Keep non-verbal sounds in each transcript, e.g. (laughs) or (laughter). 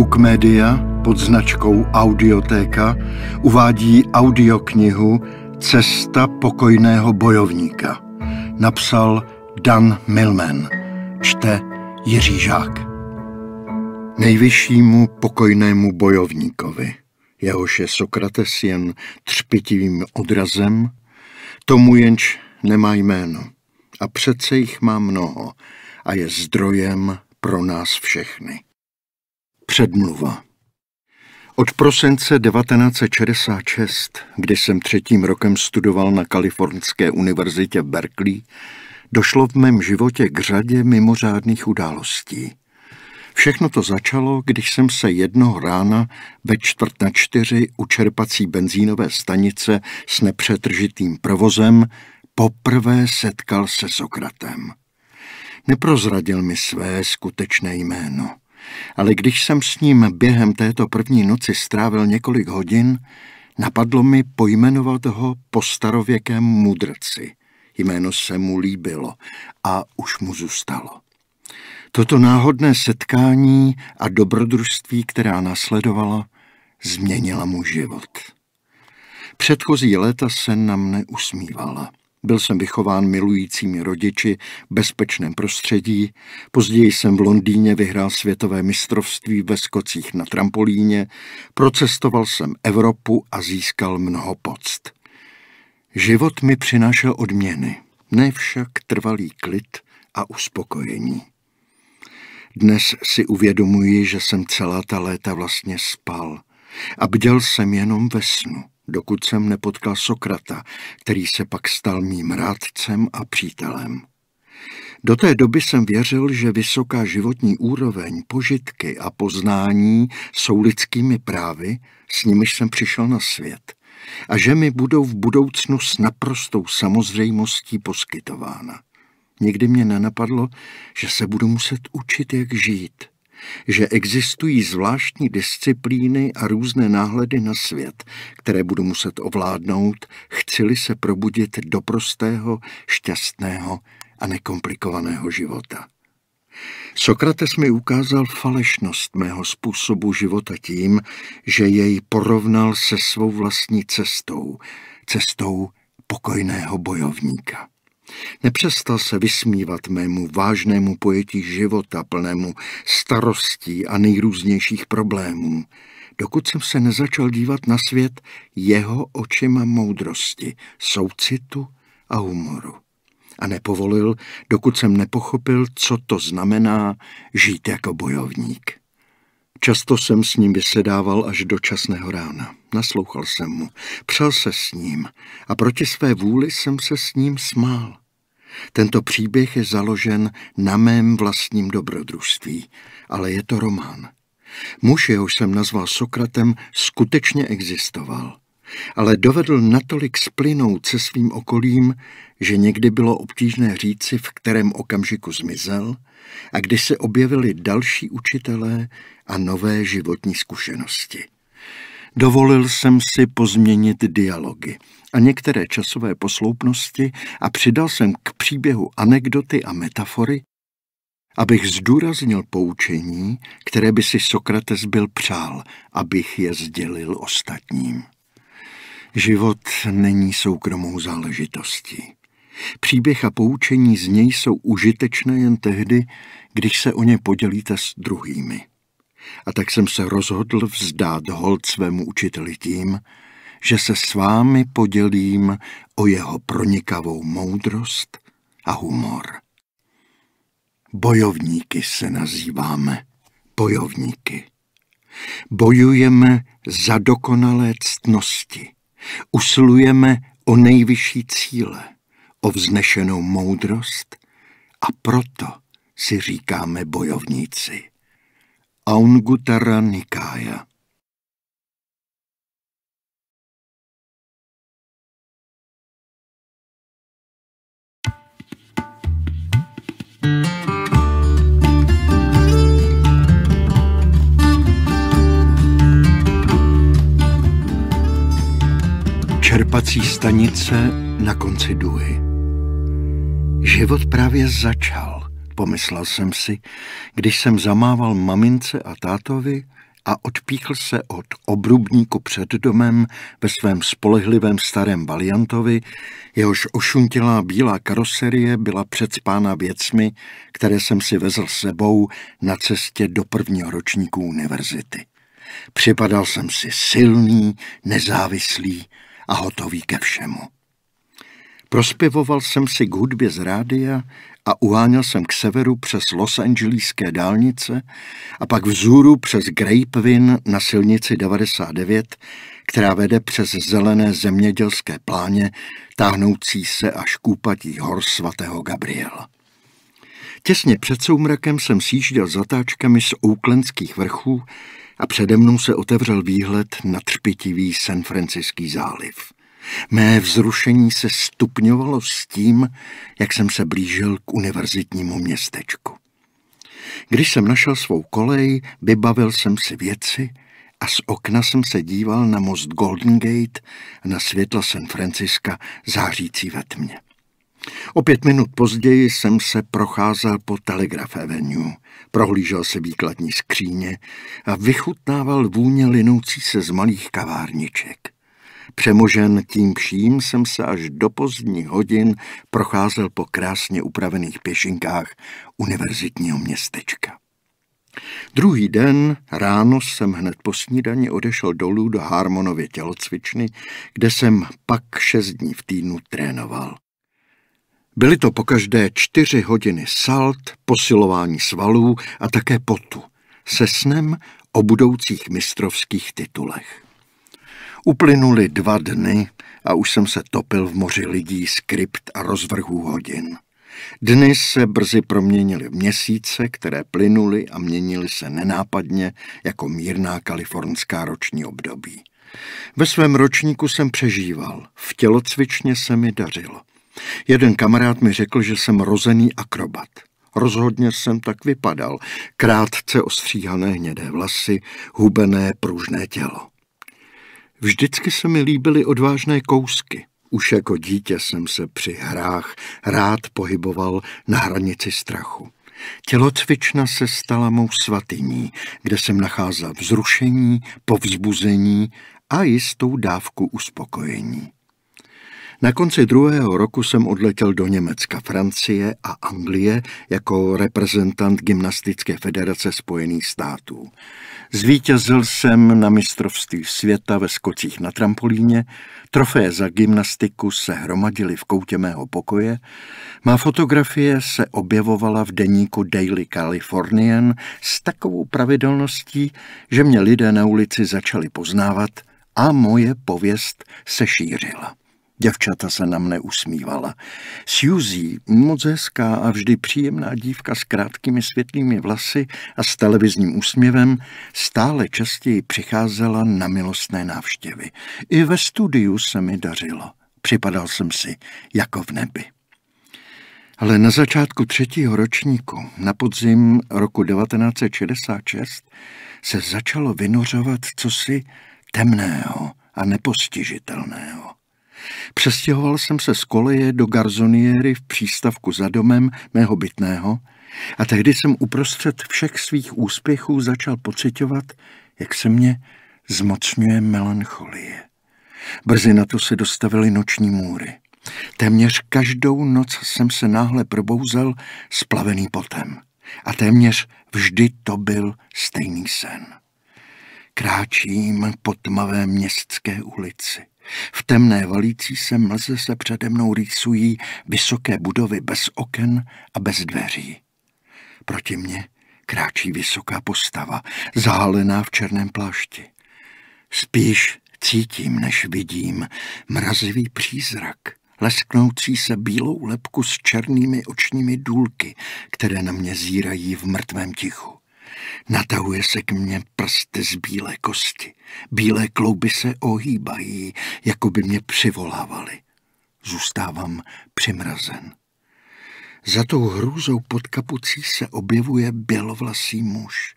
Book Media pod značkou Audiotéka uvádí audioknihu Cesta pokojného bojovníka. Napsal Dan Milman. Čte Jiří Žák. Nejvyššímu pokojnému bojovníkovi, jehož je Sokrates jen třpitivým odrazem, tomu jenž nemá jméno. A přece jich má mnoho a je zdrojem pro nás všechny. Předmluva Od prosince 1966, kdy jsem třetím rokem studoval na Kalifornské univerzitě v Berkeley, došlo v mém životě k řadě mimořádných událostí. Všechno to začalo, když jsem se jednoho rána ve čtvrt na čtyři u čerpací benzínové stanice s nepřetržitým provozem poprvé setkal se Sokratem. Neprozradil mi své skutečné jméno, ale když jsem s ním během této první noci strávil několik hodin, napadlo mi pojmenovat ho po starověkém mudrci. Jméno se mu líbilo a už mu zůstalo. Toto náhodné setkání a dobrodružství, která následovala, změnila mu život. Předchozí léta se na mne usmívala. Byl jsem vychován milujícími rodiči, bezpečném prostředí. Později jsem v Londýně vyhrál světové mistrovství ve skocích na trampolíně, procestoval jsem Evropu a získal mnoho poct. Život mi přinášel odměny, ne však trvalý klid a uspokojení. Dnes si uvědomuji, že jsem celá ta léta vlastně spal a bděl jsem jenom ve snu dokud jsem nepotkal Sokrata, který se pak stal mým rádcem a přítelem. Do té doby jsem věřil, že vysoká životní úroveň, požitky a poznání jsou lidskými právy, s nimiž jsem přišel na svět, a že mi budou v budoucnu s naprostou samozřejmostí poskytována. Nikdy mě nenapadlo, že se budu muset učit, jak žít – že existují zvláštní disciplíny a různé náhledy na svět, které budu muset ovládnout, chci-li se probudit do prostého, šťastného a nekomplikovaného života. Sokrates mi ukázal falešnost mého způsobu života tím, že jej porovnal se svou vlastní cestou, cestou pokojného bojovníka. Nepřestal se vysmívat mému vážnému pojetí života plnému starostí a nejrůznějších problémů, dokud jsem se nezačal dívat na svět jeho očima moudrosti, soucitu a humoru. A nepovolil, dokud jsem nepochopil, co to znamená žít jako bojovník. Často jsem s ním vysedával až do časného rána. Naslouchal jsem mu, přel se s ním a proti své vůli jsem se s ním smál. Tento příběh je založen na mém vlastním dobrodružství, ale je to román. Muž, jehož jsem nazval Sokratem, skutečně existoval, ale dovedl natolik splynout se svým okolím, že někdy bylo obtížné říci, v kterém okamžiku zmizel a kdy se objevili další učitelé a nové životní zkušenosti. Dovolil jsem si pozměnit dialogy a některé časové posloupnosti a přidal jsem k příběhu anekdoty a metafory, abych zdůraznil poučení, které by si Sokrates byl přál, abych je sdělil ostatním. Život není soukromou záležitostí. Příběh a poučení z něj jsou užitečné jen tehdy, když se o ně podělíte s druhými. A tak jsem se rozhodl vzdát hold svému učiteli tím, že se s vámi podělím o jeho pronikavou moudrost a humor. Bojovníky se nazýváme, bojovníky. Bojujeme za dokonalé ctnosti, usilujeme o nejvyšší cíle, o vznešenou moudrost a proto si říkáme bojovníci. Aungutara Nikája Čerpací stanice na konci duhy. Život právě začal pomyslel jsem si, když jsem zamával mamince a tátovi a odpíchl se od obrubníku před domem ve svém spolehlivém starém Valiantovi, jehož ošuntilá bílá karoserie byla předspána věcmi, které jsem si vezl sebou na cestě do prvního ročníku univerzity. Připadal jsem si silný, nezávislý a hotový ke všemu. Prospěvoval jsem si k hudbě z rádia a uháněl jsem k severu přes Los Angelesské dálnice a pak vzhůru přes Grapevine na silnici 99, která vede přes zelené zemědělské pláně táhnoucí se až kůpatí hor svatého Gabriela. Těsně před soumrakem jsem sjížděl zatáčkami z Ouklenských vrchů a přede mnou se otevřel výhled na třpitivý San Franciský záliv. Mé vzrušení se stupňovalo s tím, jak jsem se blížil k univerzitnímu městečku. Když jsem našel svou kolej, vybavil jsem si věci a z okna jsem se díval na most Golden Gate a na světlo San Franciska zářící ve tmě. O pět minut později jsem se procházel po Telegraph Avenue, prohlížel se výkladní skříně a vychutnával vůně linoucí se z malých kavárniček. Přemožen tím vším jsem se až do pozdních hodin procházel po krásně upravených pěšinkách univerzitního městečka. Druhý den ráno jsem hned po snídani odešel dolů do Harmonově tělocvičny, kde jsem pak šest dní v týdnu trénoval. Byly to pokaždé čtyři hodiny salt, posilování svalů a také potu, se snem o budoucích mistrovských titulech. Uplynuly dva dny a už jsem se topil v moři lidí, skript a rozvrhů hodin. Dny se brzy proměnily v měsíce, které plynuly a měnily se nenápadně jako mírná kalifornská roční období. Ve svém ročníku jsem přežíval, v tělocvičně se mi dařilo. Jeden kamarád mi řekl, že jsem rozený akrobat. Rozhodně jsem tak vypadal, krátce ostříhané hnědé vlasy, hubené pružné tělo. Vždycky se mi líbily odvážné kousky. Už jako dítě jsem se při hrách rád pohyboval na hranici strachu. Tělocvična se stala mou svatyní, kde jsem nacházel vzrušení, povzbuzení a jistou dávku uspokojení. Na konci druhého roku jsem odletěl do Německa, Francie a Anglie jako reprezentant Gymnastické federace Spojených států. Zvítězil jsem na mistrovství světa ve skocích na trampolíně, trofeje za gymnastiku se hromadily v koutě mého pokoje, má fotografie se objevovala v deníku Daily Californian s takovou pravidelností, že mě lidé na ulici začali poznávat a moje pověst se šířila. Děvčata se na mne usmívala. Suzy, moc hezká a vždy příjemná dívka s krátkými světlými vlasy a s televizním úsměvem, stále častěji přicházela na milostné návštěvy. I ve studiu se mi dařilo. Připadal jsem si jako v nebi. Ale na začátku třetího ročníku, na podzim roku 1966, se začalo vynořovat cosi temného a nepostižitelného. Přestěhoval jsem se z koleje do garzoniéry v přístavku za domem mého bytného a tehdy jsem uprostřed všech svých úspěchů začal pocitovat, jak se mě zmocňuje melancholie. Brzy na to se dostavily noční můry. Téměř každou noc jsem se náhle probouzel splavený potem. A téměř vždy to byl stejný sen. Kráčím po tmavé městské ulici. V temné valící se mlze se přede mnou rýsují vysoké budovy bez oken a bez dveří. Proti mně kráčí vysoká postava, zahalená v černém plášti. Spíš cítím, než vidím, mrazivý přízrak, lesknoucí se bílou lepku s černými očními důlky, které na mě zírají v mrtvém tichu. Natahuje se k mně prsty z bílé kosti. Bílé klouby se ohýbají, jako by mě přivolávali. Zůstávám přimrazen. Za tou hrůzou pod kapucí se objevuje bělovlasý muž.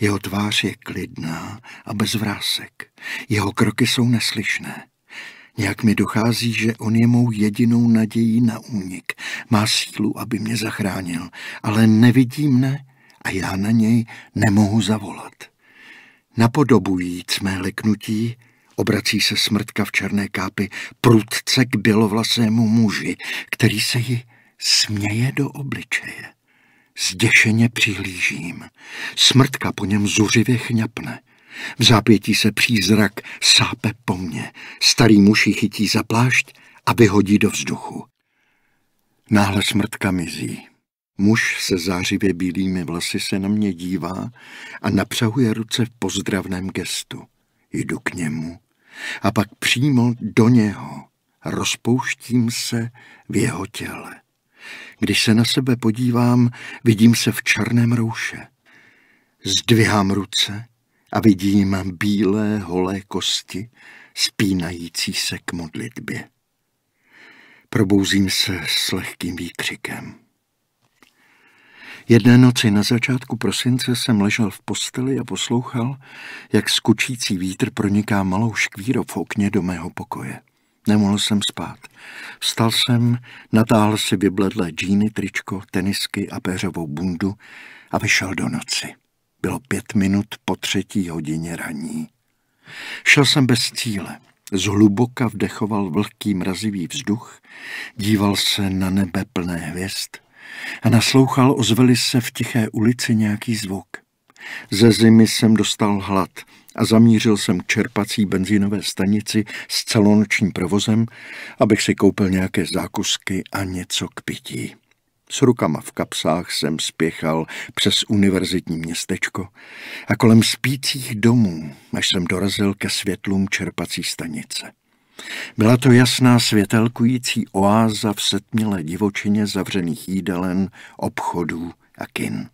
Jeho tvář je klidná a bez vrásek. Jeho kroky jsou neslyšné. Nějak mi dochází, že on je mou jedinou nadějí na únik. Má sílu, aby mě zachránil, ale nevidí mne a já na něj nemohu zavolat. Napodobujíc mé leknutí, obrací se smrtka v černé kápy prudce k bělovlasému muži, který se ji směje do obličeje. Zděšeně přihlížím. Smrtka po něm zuřivě chňapne. V zápětí se přízrak sápe po mně. Starý muž ji chytí za plášť a vyhodí do vzduchu. Náhle smrtka mizí. Muž se zářivě bílými vlasy se na mě dívá a napřahuje ruce v pozdravném gestu. Jdu k němu a pak přímo do něho rozpouštím se v jeho těle. Když se na sebe podívám, vidím se v černém rouše. Zdvihám ruce a vidím bílé holé kosti spínající se k modlitbě. Probouzím se s lehkým výkřikem. Jedné noci na začátku prosince jsem ležel v posteli a poslouchal, jak skučící vítr proniká malou škvíro v okně do mého pokoje. Nemohl jsem spát. Vstal jsem, natáhl si vybledlé džíny, tričko, tenisky a péřovou bundu a vyšel do noci. Bylo pět minut po třetí hodině raní. Šel jsem bez cíle. Zhluboka vdechoval vlhký mrazivý vzduch, díval se na nebe plné hvězd a naslouchal ozveli se v tiché ulici nějaký zvuk. Ze zimy jsem dostal hlad a zamířil jsem k čerpací benzínové stanici s celonočním provozem, abych si koupil nějaké zákusky a něco k pití. S rukama v kapsách jsem spěchal přes univerzitní městečko a kolem spících domů, až jsem dorazil ke světlům čerpací stanice. Byla to jasná světelkující oáza v setmělé divočině zavřených jídelen, obchodů a kin.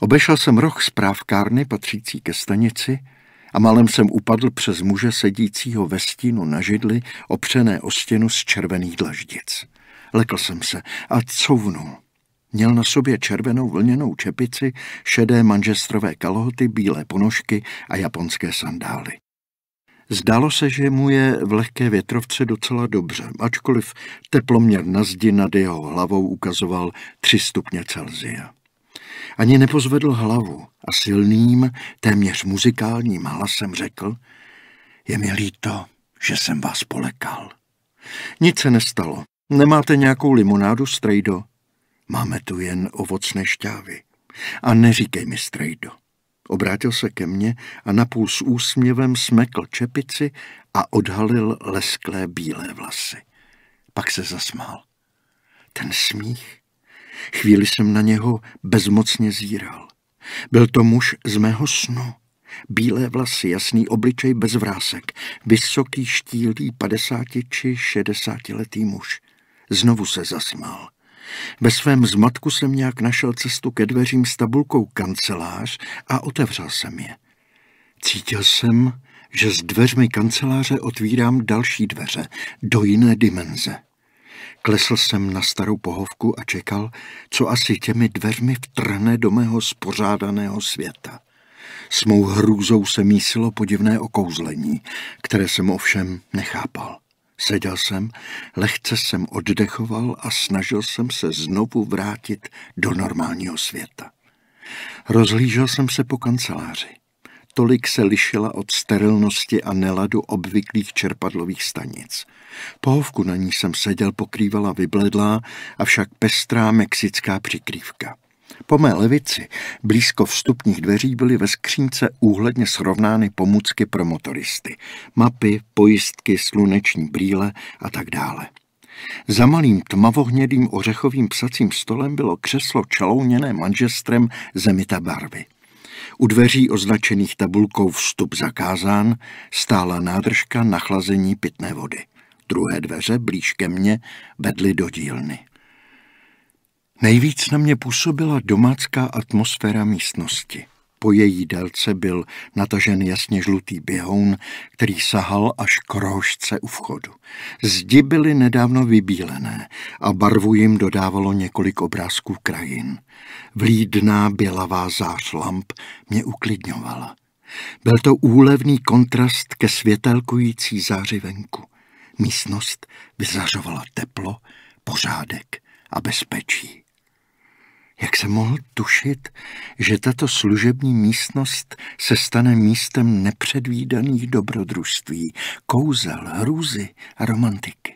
Obešel jsem roh správkárny patřící ke stanici a malem jsem upadl přes muže sedícího ve stínu na židli opřené o stěnu z červených dlaždic. Lekl jsem se a couvnul. Měl na sobě červenou vlněnou čepici, šedé manžestrové kalhoty, bílé ponožky a japonské sandály. Zdálo se, že mu je v lehké větrovce docela dobře, ačkoliv teploměr na zdi nad jeho hlavou ukazoval tři stupně Celzia. Ani nepozvedl hlavu a silným, téměř muzikálním hlasem řekl, je mi líto, že jsem vás polekal. Nic se nestalo. Nemáte nějakou limonádu, strejdo? Máme tu jen ovocné šťávy. A neříkej mi, strejdo. Obrátil se ke mně a napůl s úsměvem smekl čepici a odhalil lesklé bílé vlasy. Pak se zasmál. Ten smích Chvíli jsem na něho bezmocně zíral. Byl to muž z mého snu. Bílé vlasy, jasný obličej bez vrásek, vysoký štílý padesáti či šedesátiletý muž. Znovu se zasmál. Ve svém zmatku jsem nějak našel cestu ke dveřím s tabulkou kancelář a otevřel jsem je. Cítil jsem, že s dveřmi kanceláře otvírám další dveře do jiné dimenze. Klesl jsem na starou pohovku a čekal, co asi těmi dveřmi vtrhne do mého spořádaného světa. S mou hrůzou se mísilo podivné okouzlení, které jsem ovšem nechápal. Seděl jsem, lehce jsem oddechoval a snažil jsem se znovu vrátit do normálního světa. Rozhlížel jsem se po kanceláři tolik se lišila od sterilnosti a neladu obvyklých čerpadlových stanic. Pohovku na ní jsem seděl pokrývala vybledlá, avšak pestrá mexická přikrývka. Po mé levici, blízko vstupních dveří, byly ve skřínce úhledně srovnány pomůcky pro motoristy. Mapy, pojistky, sluneční brýle a tak dále. Za malým tmavohnědým ořechovým psacím stolem bylo křeslo čalouněné manžestrem zemita barvy. U dveří označených tabulkou vstup zakázán stála nádržka na chlazení pitné vody. Druhé dveře, blíž ke mně, vedly do dílny. Nejvíc na mě působila domácká atmosféra místnosti. Po její délce byl natažen jasně žlutý běhoun, který sahal až k rožce u vchodu. Zdi byly nedávno vybílené a barvu jim dodávalo několik obrázků krajin. Vlídná bělavá zář lamp mě uklidňovala. Byl to úlevný kontrast ke světelkující záři venku. Místnost vyzařovala teplo, pořádek a bezpečí. Jak se mohl tušit, že tato služební místnost se stane místem nepředvídaných dobrodružství, kouzel, hrůzy a romantiky?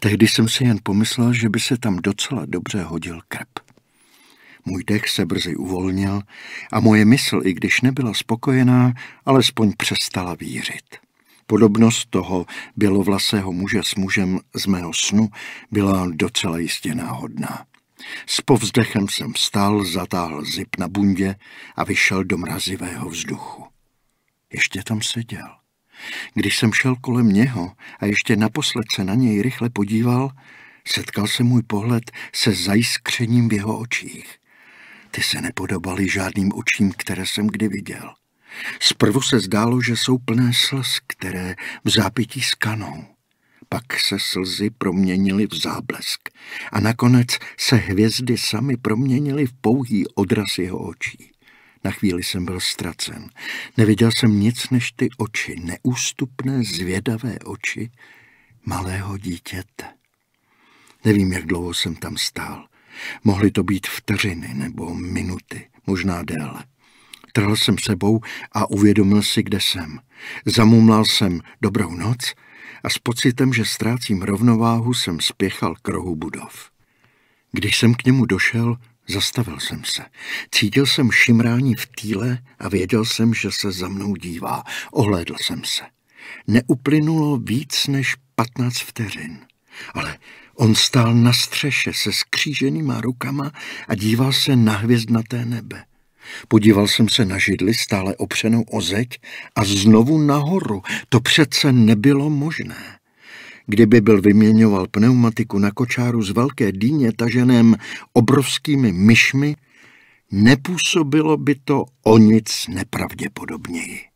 Tehdy jsem si jen pomyslel, že by se tam docela dobře hodil krb. Můj dech se brzy uvolnil a moje mysl, i když nebyla spokojená, alespoň přestala vířit. Podobnost toho bělovlasého muže s mužem z mého snu byla docela jistě náhodná. S povzdechem jsem vstal, zatáhl zip na bundě a vyšel do mrazivého vzduchu. Ještě tam seděl. Když jsem šel kolem něho a ještě naposled se na něj rychle podíval, setkal se můj pohled se zajiskřením v jeho očích. Ty se nepodobaly žádným očím, které jsem kdy viděl. Zprvu se zdálo, že jsou plné slz, které v zápětí skanou. Pak se slzy proměnily v záblesk a nakonec se hvězdy sami proměnily v pouhý odraz jeho očí. Na chvíli jsem byl ztracen. Neviděl jsem nic než ty oči, neústupné, zvědavé oči malého dítěte. Nevím, jak dlouho jsem tam stál. Mohly to být vteřiny nebo minuty, možná déle. Trhl jsem sebou a uvědomil si, kde jsem. Zamumlal jsem dobrou noc a s pocitem, že ztrácím rovnováhu, jsem spěchal k rohu budov. Když jsem k němu došel, zastavil jsem se. Cítil jsem šimrání v týle a věděl jsem, že se za mnou dívá. Ohlédl jsem se. Neuplynulo víc než patnáct vteřin. Ale on stál na střeše se skříženýma rukama a díval se na hvězdnaté nebe. Podíval jsem se na židli stále opřenou o zeď a znovu nahoru. To přece nebylo možné. Kdyby byl vyměňoval pneumatiku na kočáru z velké dýně taženém obrovskými myšmi, nepůsobilo by to o nic nepravděpodobněji.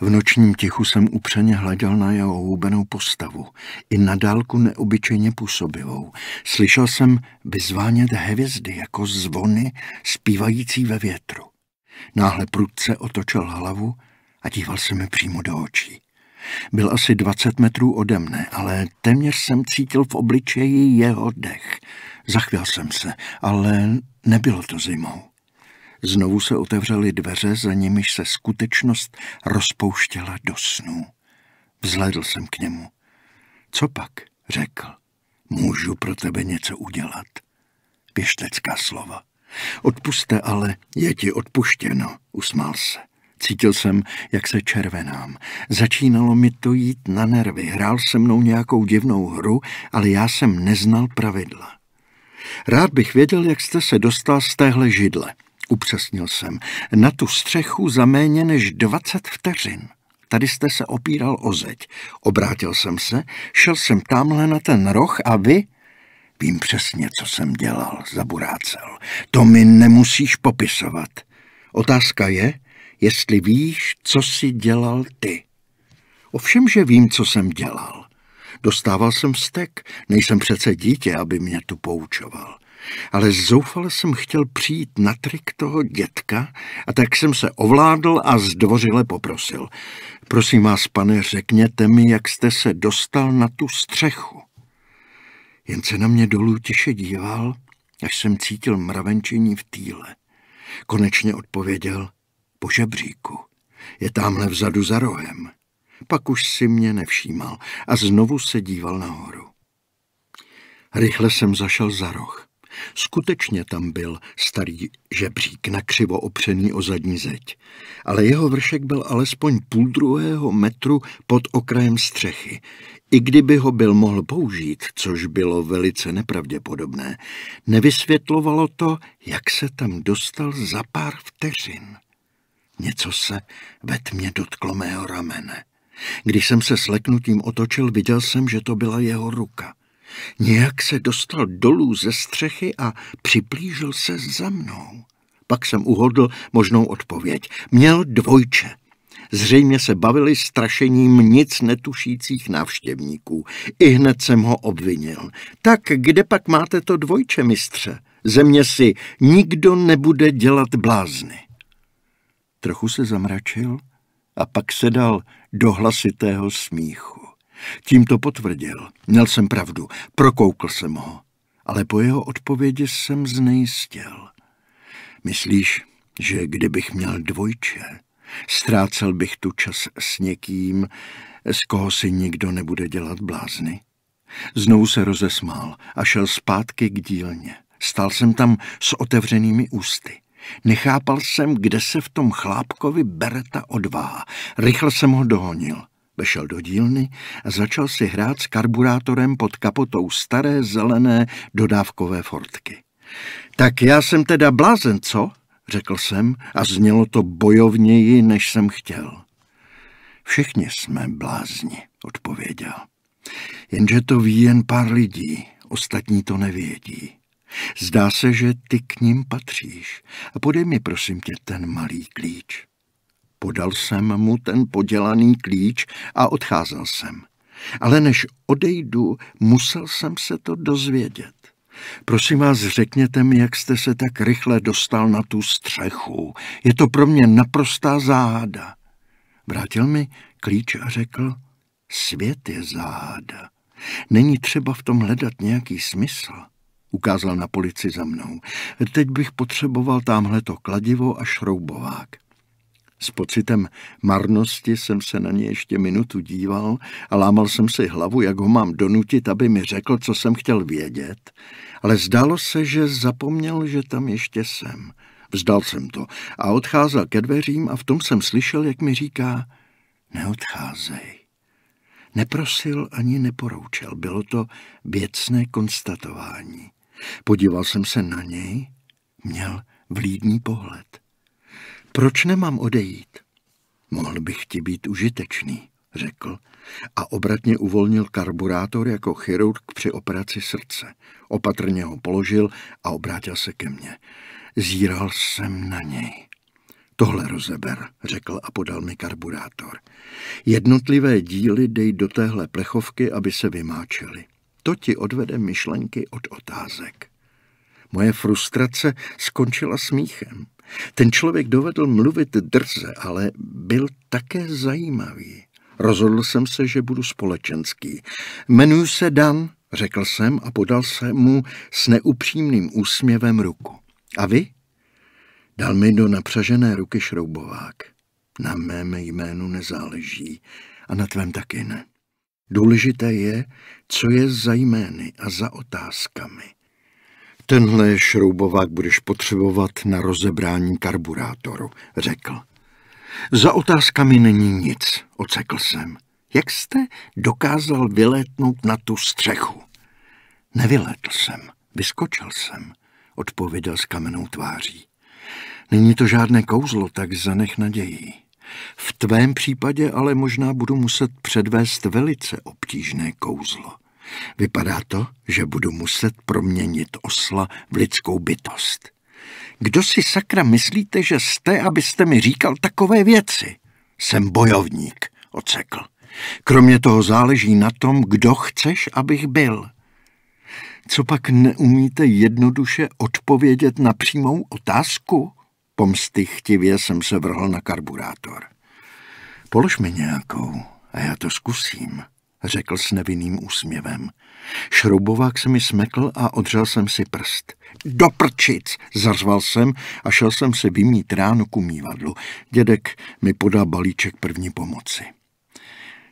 V nočním tichu jsem upřeně hleděl na jeho houbenou postavu, i na dálku neobyčejně působivou. Slyšel jsem vyzvánět hvězdy jako zvony zpívající ve větru. Náhle prudce otočil hlavu a díval se mi přímo do očí. Byl asi 20 metrů ode mne, ale téměř jsem cítil v obličeji jeho dech. Zachvěl jsem se, ale nebylo to zimou. Znovu se otevřely dveře, za nimiž se skutečnost rozpouštěla do snů. Vzhledl jsem k němu. Co pak? Řekl. Můžu pro tebe něco udělat. Pěštecká slova. Odpuste, ale je ti odpuštěno, usmál se. Cítil jsem, jak se červenám. Začínalo mi to jít na nervy. Hrál se mnou nějakou divnou hru, ale já jsem neznal pravidla. Rád bych věděl, jak jste se dostal z téhle židle. Upřesnil jsem. Na tu střechu za méně než dvacet vteřin. Tady jste se opíral o zeď. Obrátil jsem se, šel jsem tamhle na ten roh a vy... Vím přesně, co jsem dělal, zaburácel. To mi nemusíš popisovat. Otázka je, jestli víš, co jsi dělal ty. Ovšem, že vím, co jsem dělal. Dostával jsem stek, nejsem přece dítě, aby mě tu poučoval ale zoufale jsem chtěl přijít na trik toho dětka a tak jsem se ovládl a zdvořile poprosil. Prosím vás, pane, řekněte mi, jak jste se dostal na tu střechu. Jen se na mě dolů tiše díval, až jsem cítil mravenčení v týle. Konečně odpověděl, po žebříku, je tamhle vzadu za rohem. Pak už si mě nevšímal a znovu se díval nahoru. Rychle jsem zašel za roh. Skutečně tam byl starý žebřík nakřivo opřený o zadní zeď, ale jeho vršek byl alespoň půl druhého metru pod okrajem střechy. I kdyby ho byl mohl použít, což bylo velice nepravděpodobné, nevysvětlovalo to, jak se tam dostal za pár vteřin. Něco se ve tmě dotklo mého ramene. Když jsem se sleknutím otočil, viděl jsem, že to byla jeho ruka – Nějak se dostal dolů ze střechy a připlížil se za mnou. Pak jsem uhodl možnou odpověď. Měl dvojče. Zřejmě se bavili strašením nic netušících návštěvníků. I hned jsem ho obvinil. Tak kde pak máte to dvojče, mistře? Země si nikdo nebude dělat blázny. Trochu se zamračil a pak se dal do hlasitého smíchu. Tím to potvrdil. Měl jsem pravdu, prokoukl jsem ho, ale po jeho odpovědi jsem znejistil. Myslíš, že kdybych měl dvojče, ztrácel bych tu čas s někým, z koho si nikdo nebude dělat blázny? Znovu se rozesmál a šel zpátky k dílně. Stál jsem tam s otevřenými ústy. Nechápal jsem, kde se v tom chlápkovi bere ta odvaha. Rychle jsem ho dohonil. Vešel do dílny a začal si hrát s karburátorem pod kapotou staré zelené dodávkové fortky. Tak já jsem teda blázen, co? Řekl jsem a znělo to bojovněji, než jsem chtěl. Všichni jsme blázni, odpověděl. Jenže to ví jen pár lidí, ostatní to nevědí. Zdá se, že ty k ním patříš. A podej mi prosím tě ten malý klíč. Podal jsem mu ten podělaný klíč a odcházel jsem. Ale než odejdu, musel jsem se to dozvědět. Prosím vás, řekněte mi, jak jste se tak rychle dostal na tu střechu. Je to pro mě naprostá záhada. Vrátil mi klíč a řekl, svět je záhada. Není třeba v tom hledat nějaký smysl. Ukázal na polici za mnou. Teď bych potřeboval tamhle to kladivo a šroubovák. S pocitem marnosti jsem se na ně ještě minutu díval a lámal jsem si hlavu, jak ho mám donutit, aby mi řekl, co jsem chtěl vědět, ale zdálo se, že zapomněl, že tam ještě jsem. Vzdal jsem to a odcházel ke dveřím a v tom jsem slyšel, jak mi říká, neodcházej. Neprosil ani neporoučel, bylo to věcné konstatování. Podíval jsem se na něj, měl vlídný pohled. Proč nemám odejít? Mohl bych ti být užitečný, řekl a obratně uvolnil karburátor jako chirurg při operaci srdce. Opatrně ho položil a obrátil se ke mně. Zíral jsem na něj. Tohle rozeber, řekl a podal mi karburátor. Jednotlivé díly dej do téhle plechovky, aby se vymáčely. To ti odvede myšlenky od otázek. Moje frustrace skončila smíchem. Ten člověk dovedl mluvit drze, ale byl také zajímavý. Rozhodl jsem se, že budu společenský. Jmenuji se Dan, řekl jsem a podal se mu s neupřímným úsměvem ruku. A vy? Dal mi do napřažené ruky šroubovák. Na mém jménu nezáleží a na tvém taky ne. Důležité je, co je za jmény a za otázkami. Tenhle šroubovák budeš potřebovat na rozebrání karburátoru, řekl. Za otázkami není nic, ocekl jsem. Jak jste dokázal vylétnout na tu střechu? Nevylétl jsem, vyskočil jsem, odpověděl s kamenou tváří. Není to žádné kouzlo, tak zanech naději. V tvém případě ale možná budu muset předvést velice obtížné kouzlo. Vypadá to, že budu muset proměnit osla v lidskou bytost. Kdo si sakra myslíte, že jste, abyste mi říkal takové věci? Jsem bojovník, ocekl. Kromě toho záleží na tom, kdo chceš, abych byl. Co pak neumíte jednoduše odpovědět na přímou otázku? Pomsty chtivě jsem se vrhl na karburátor. Polož mi nějakou a já to zkusím, řekl s nevinným úsměvem. Šroubovák se mi smekl a odřel jsem si prst. Do prčic, zařval jsem a šel jsem se vymít ráno k umývadlu. Dědek mi podal balíček první pomoci.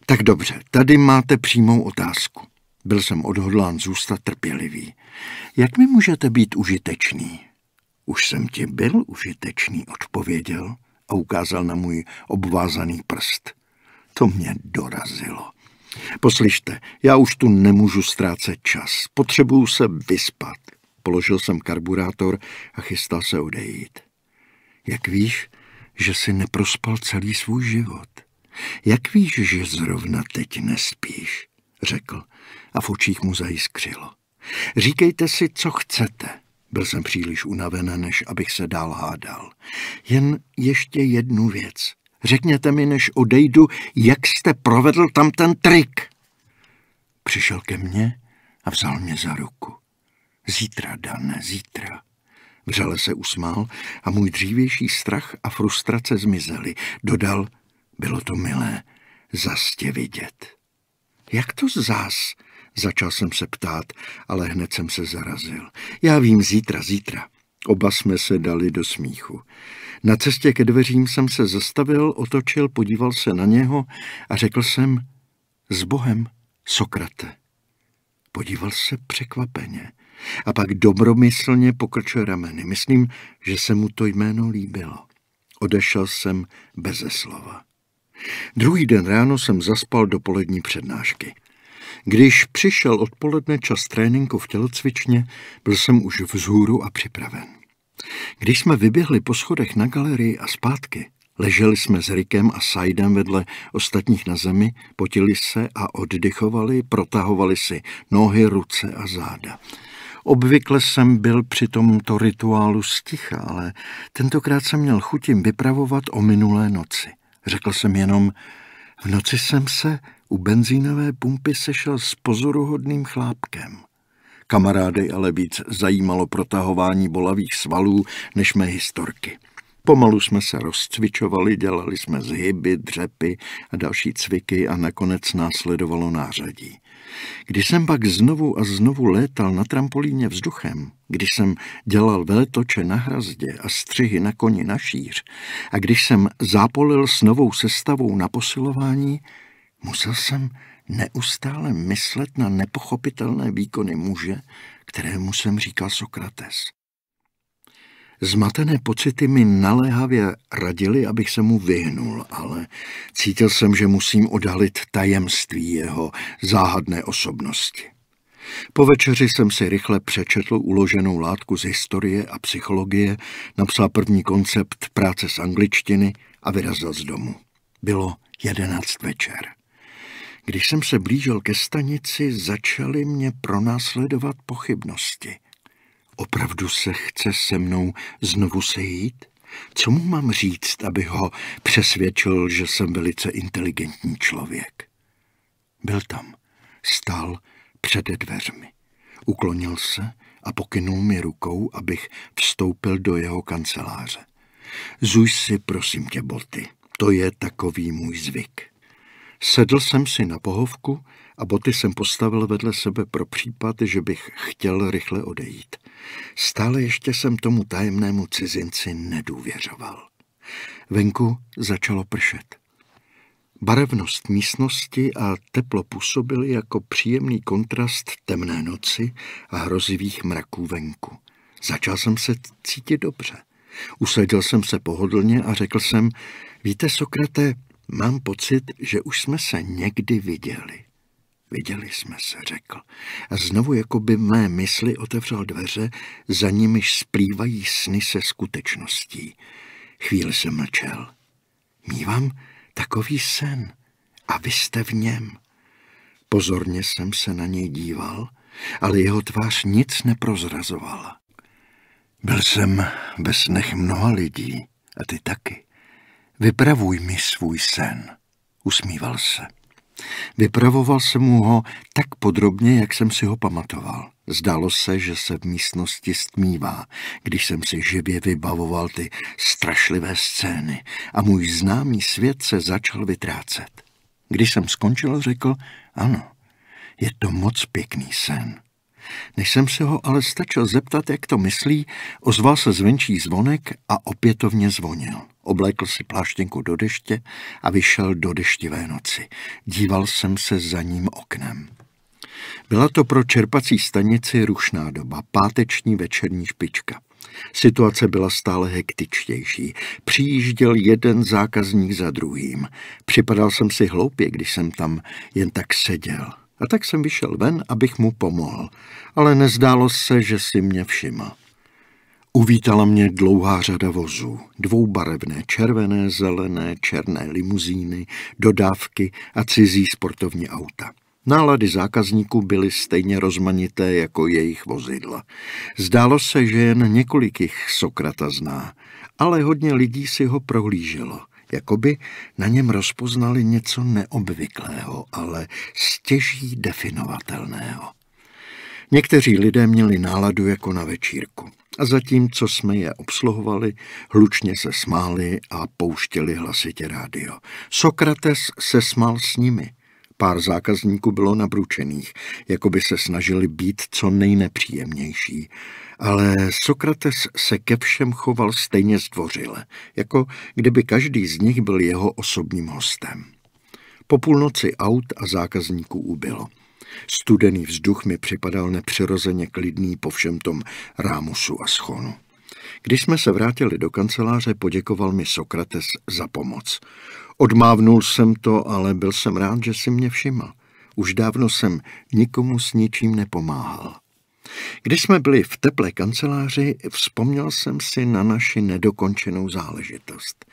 Tak dobře, tady máte přímou otázku. Byl jsem odhodlán zůstat trpělivý. Jak mi můžete být užitečný? Už jsem ti byl užitečný, odpověděl a ukázal na můj obvázaný prst. To mě dorazilo. Poslyšte, já už tu nemůžu ztrácet čas. Potřebuju se vyspat. Položil jsem karburátor a chystal se odejít. Jak víš, že si neprospal celý svůj život? Jak víš, že zrovna teď nespíš? Řekl a v očích mu zajiskřilo. Říkejte si, co chcete. Byl jsem příliš unaven, než abych se dál hádal. Jen ještě jednu věc. Řekněte mi, než odejdu, jak jste provedl tam ten trik. Přišel ke mně a vzal mě za ruku. Zítra, Dane, zítra. Vřele se usmál a můj dřívější strach a frustrace zmizely. Dodal, bylo to milé, zas tě vidět. Jak to zás? Začal jsem se ptát, ale hned jsem se zarazil. Já vím, zítra, zítra. Oba jsme se dali do smíchu. Na cestě ke dveřím jsem se zastavil, otočil, podíval se na něho a řekl jsem, s Bohem, Sokrate. Podíval se překvapeně a pak dobromyslně pokrčil rameny. Myslím, že se mu to jméno líbilo. Odešel jsem beze slova. Druhý den ráno jsem zaspal do polední přednášky. Když přišel odpoledne čas tréninku v tělocvičně, byl jsem už vzhůru a připraven. Když jsme vyběhli po schodech na galerii a zpátky, leželi jsme s Rikem a Saidem vedle ostatních na zemi, potili se a oddychovali, protahovali si nohy, ruce a záda. Obvykle jsem byl při tomto rituálu sticha, ale tentokrát jsem měl chutím vypravovat o minulé noci. Řekl jsem jenom, v noci jsem se u benzínové pumpy sešel s pozoruhodným chlápkem. Kamarády ale víc zajímalo protahování bolavých svalů než mé historky. Pomalu jsme se rozcvičovali, dělali jsme zhyby, dřepy a další cviky a nakonec následovalo nářadí. Když jsem pak znovu a znovu létal na trampolíně vzduchem, když jsem dělal veletoče na hrazdě a střihy na koni na šíř a když jsem zápolil s novou sestavou na posilování, musel jsem neustále myslet na nepochopitelné výkony muže, kterému jsem říkal Sokrates. Zmatené pocity mi naléhavě radili, abych se mu vyhnul, ale cítil jsem, že musím odhalit tajemství jeho záhadné osobnosti. Po večeři jsem si rychle přečetl uloženou látku z historie a psychologie, napsal první koncept práce z angličtiny a vyrazil z domu. Bylo jedenáct večer. Když jsem se blížil ke stanici, začaly mě pronásledovat pochybnosti. Opravdu se chce se mnou znovu sejít? Co mu mám říct, aby ho přesvědčil, že jsem velice inteligentní člověk? Byl tam, stál před dveřmi. Uklonil se a pokynul mi rukou, abych vstoupil do jeho kanceláře. Zuj si, prosím tě, boty. To je takový můj zvyk. Sedl jsem si na pohovku a boty jsem postavil vedle sebe pro případ, že bych chtěl rychle odejít. Stále ještě jsem tomu tajemnému cizinci nedůvěřoval. Venku začalo pršet. Barevnost místnosti a teplo působily jako příjemný kontrast temné noci a hrozivých mraků venku. Začal jsem se cítit dobře. Usadil jsem se pohodlně a řekl jsem, víte, Sokrate, mám pocit, že už jsme se někdy viděli. Viděli jsme se, řekl. A znovu jako by mé mysli otevřel dveře, za nimiž splývají sny se skutečností. Chvíli jsem mlčel. Mívám takový sen a vy jste v něm. Pozorně jsem se na něj díval, ale jeho tvář nic neprozrazovala. Byl jsem ve snech mnoha lidí a ty taky. Vypravuj mi svůj sen, usmíval se. Vypravoval jsem mu ho tak podrobně, jak jsem si ho pamatoval. Zdálo se, že se v místnosti stmívá, když jsem si živě vybavoval ty strašlivé scény a můj známý svět se začal vytrácet. Když jsem skončil, řekl, ano, je to moc pěkný sen. Než jsem se ho ale stačil zeptat, jak to myslí, ozval se zvenčí zvonek a opětovně zvonil. Oblékl si pláštěnku do deště a vyšel do deštivé noci. Díval jsem se za ním oknem. Byla to pro čerpací stanici rušná doba, páteční večerní špička. Situace byla stále hektičtější. Přijížděl jeden zákazník za druhým. Připadal jsem si hloupě, když jsem tam jen tak seděl. A tak jsem vyšel ven, abych mu pomohl, ale nezdálo se, že si mě všiml. Uvítala mě dlouhá řada vozů, dvoubarevné, červené, zelené, černé limuzíny, dodávky a cizí sportovní auta. Nálady zákazníků byly stejně rozmanité jako jejich vozidla. Zdálo se, že jen několik jich Sokrata zná, ale hodně lidí si ho prohlíželo – Jakoby na něm rozpoznali něco neobvyklého, ale stěží definovatelného. Někteří lidé měli náladu jako na večírku. A zatímco jsme je obsluhovali, hlučně se smáli a pouštěli hlasitě rádio. Sokrates se smál s nimi. Pár zákazníků bylo nabručených, jako by se snažili být co nejnepříjemnější. Ale Sokrates se ke všem choval stejně zdvořile, jako kdyby každý z nich byl jeho osobním hostem. Po půlnoci aut a zákazníků ubylo. Studený vzduch mi připadal nepřirozeně klidný po všem tom rámusu a schonu. Když jsme se vrátili do kanceláře, poděkoval mi Sokrates za pomoc. Odmávnul jsem to, ale byl jsem rád, že si mě všiml. Už dávno jsem nikomu s ničím nepomáhal. Když jsme byli v teplé kanceláři, vzpomněl jsem si na naši nedokončenou záležitost.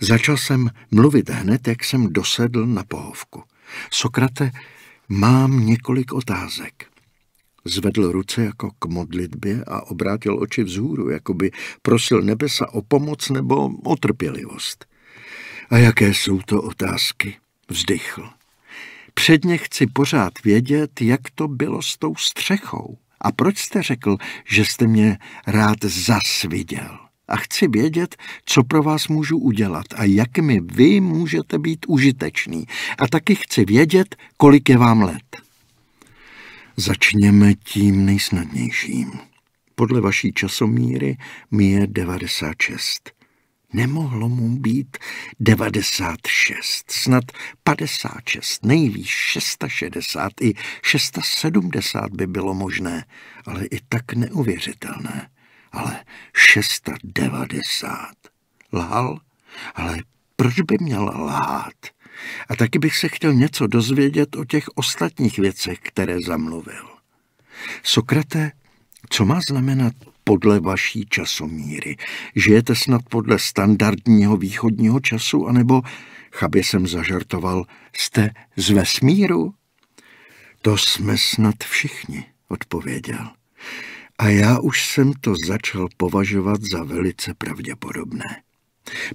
Začal jsem mluvit hned, jak jsem dosedl na pohovku. Sokrate, mám několik otázek. Zvedl ruce jako k modlitbě a obrátil oči vzhůru, jako by prosil nebesa o pomoc nebo o trpělivost. A jaké jsou to otázky? Vzdychl. Předně chci pořád vědět, jak to bylo s tou střechou. A proč jste řekl, že jste mě rád zas viděl? A chci vědět, co pro vás můžu udělat a jak mi vy můžete být užitečný. A taky chci vědět, kolik je vám let. Začněme tím nejsnadnějším. Podle vaší časomíry mi je 96. Nemohlo mu být 96, snad 56, nejvýš 660, i 670 by bylo možné, ale i tak neuvěřitelné. Ale 690. Lhal? Ale proč by měl lhát? A taky bych se chtěl něco dozvědět o těch ostatních věcech, které zamluvil. Sokrate, co má znamenat podle vaší časomíry? Žijete snad podle standardního východního času, anebo, chabě jsem zažartoval, jste z vesmíru? To jsme snad všichni, odpověděl. A já už jsem to začal považovat za velice pravděpodobné.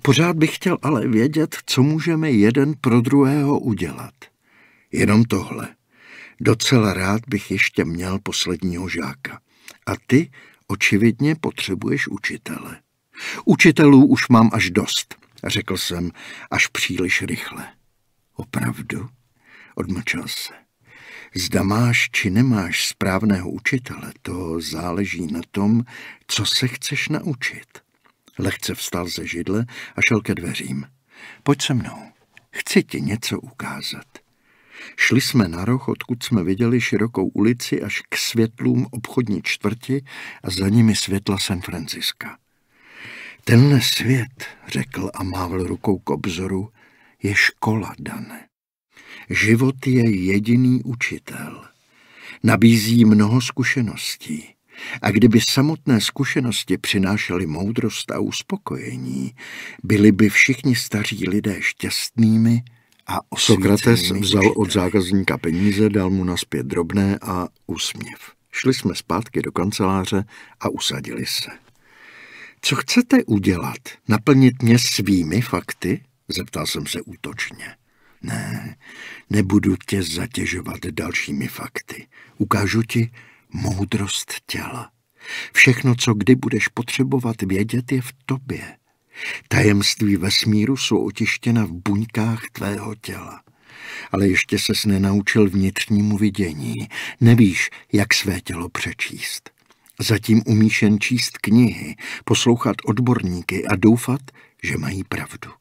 Pořád bych chtěl ale vědět, co můžeme jeden pro druhého udělat. Jenom tohle. Docela rád bych ještě měl posledního žáka. A ty očividně potřebuješ učitele. Učitelů už mám až dost, řekl jsem, až příliš rychle. Opravdu? Odmlčel se. Zda máš či nemáš správného učitele, to záleží na tom, co se chceš naučit. Lehce vstal ze židle a šel ke dveřím. Pojď se mnou, chci ti něco ukázat. Šli jsme na roh, odkud jsme viděli širokou ulici až k světlům obchodní čtvrti a za nimi světla San Franciska. Tenhle svět, řekl a mávl rukou k obzoru, je škola, Dane. Život je jediný učitel. Nabízí mnoho zkušeností. A kdyby samotné zkušenosti přinášely moudrost a uspokojení, byli by všichni staří lidé šťastnými Sokrates vzal od zákazníka peníze, dal mu naspět drobné a úsměv. Šli jsme zpátky do kanceláře a usadili se. Co chcete udělat? Naplnit mě svými fakty? Zeptal jsem se útočně. Ne, nebudu tě zatěžovat dalšími fakty. Ukážu ti moudrost těla. Všechno, co kdy budeš potřebovat vědět, je v tobě. Tajemství vesmíru jsou otištěna v buňkách tvého těla. Ale ještě ses nenaučil vnitřnímu vidění. Nevíš, jak své tělo přečíst. Zatím umíš jen číst knihy, poslouchat odborníky a doufat, že mají pravdu.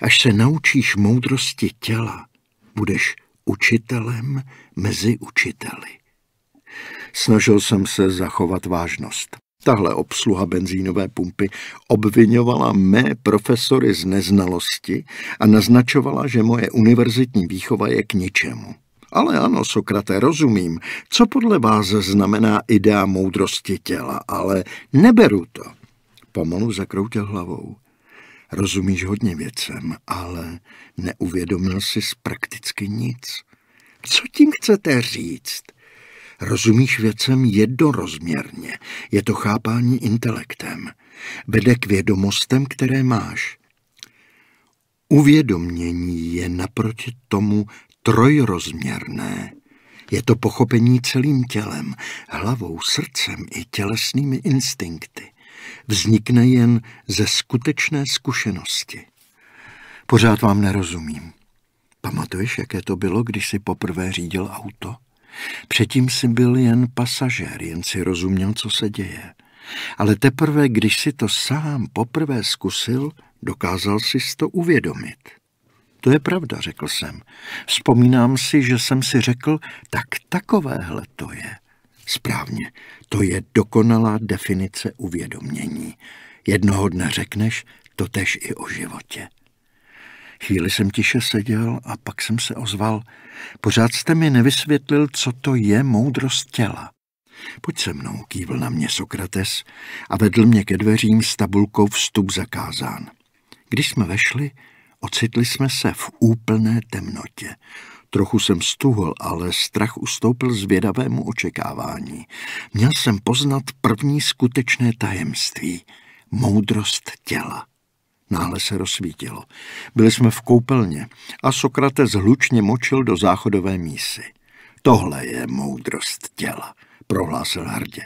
Až se naučíš moudrosti těla, budeš učitelem mezi učiteli. Snažil jsem se zachovat vážnost. Tahle obsluha benzínové pumpy obvinovala mé profesory z neznalosti a naznačovala, že moje univerzitní výchova je k ničemu. Ale ano, Sokrate, rozumím, co podle vás znamená idea moudrosti těla, ale neberu to. Pomalu zakroutil hlavou. Rozumíš hodně věcem, ale neuvědomil jsi prakticky nic. Co tím chcete říct? Rozumíš věcem jednorozměrně. Je to chápání intelektem. Vede k vědomostem, které máš. Uvědomění je naproti tomu trojrozměrné. Je to pochopení celým tělem, hlavou, srdcem i tělesnými instinkty. Vznikne jen ze skutečné zkušenosti. Pořád vám nerozumím. Pamatuješ, jaké to bylo, když si poprvé řídil auto? Předtím si byl jen pasažér, jen si rozuměl, co se děje. Ale teprve, když si to sám poprvé zkusil, dokázal si to uvědomit. To je pravda, řekl jsem. Vzpomínám si, že jsem si řekl, tak takovéhle to je. Správně, to je dokonalá definice uvědomění. Jednoho dne řekneš, to tež i o životě. Chvíli jsem tiše seděl a pak jsem se ozval. Pořád jste mi nevysvětlil, co to je moudrost těla. Pojď se mnou, kývl na mě Sokrates a vedl mě ke dveřím s tabulkou vstup zakázán. Když jsme vešli, ocitli jsme se v úplné temnotě. Trochu jsem stuhl, ale strach ustoupil zvědavému očekávání. Měl jsem poznat první skutečné tajemství, moudrost těla. Náhle se rozsvítilo. Byli jsme v koupelně a Sokrates hlučně močil do záchodové mísy. Tohle je moudrost těla, prohlásil hrdě.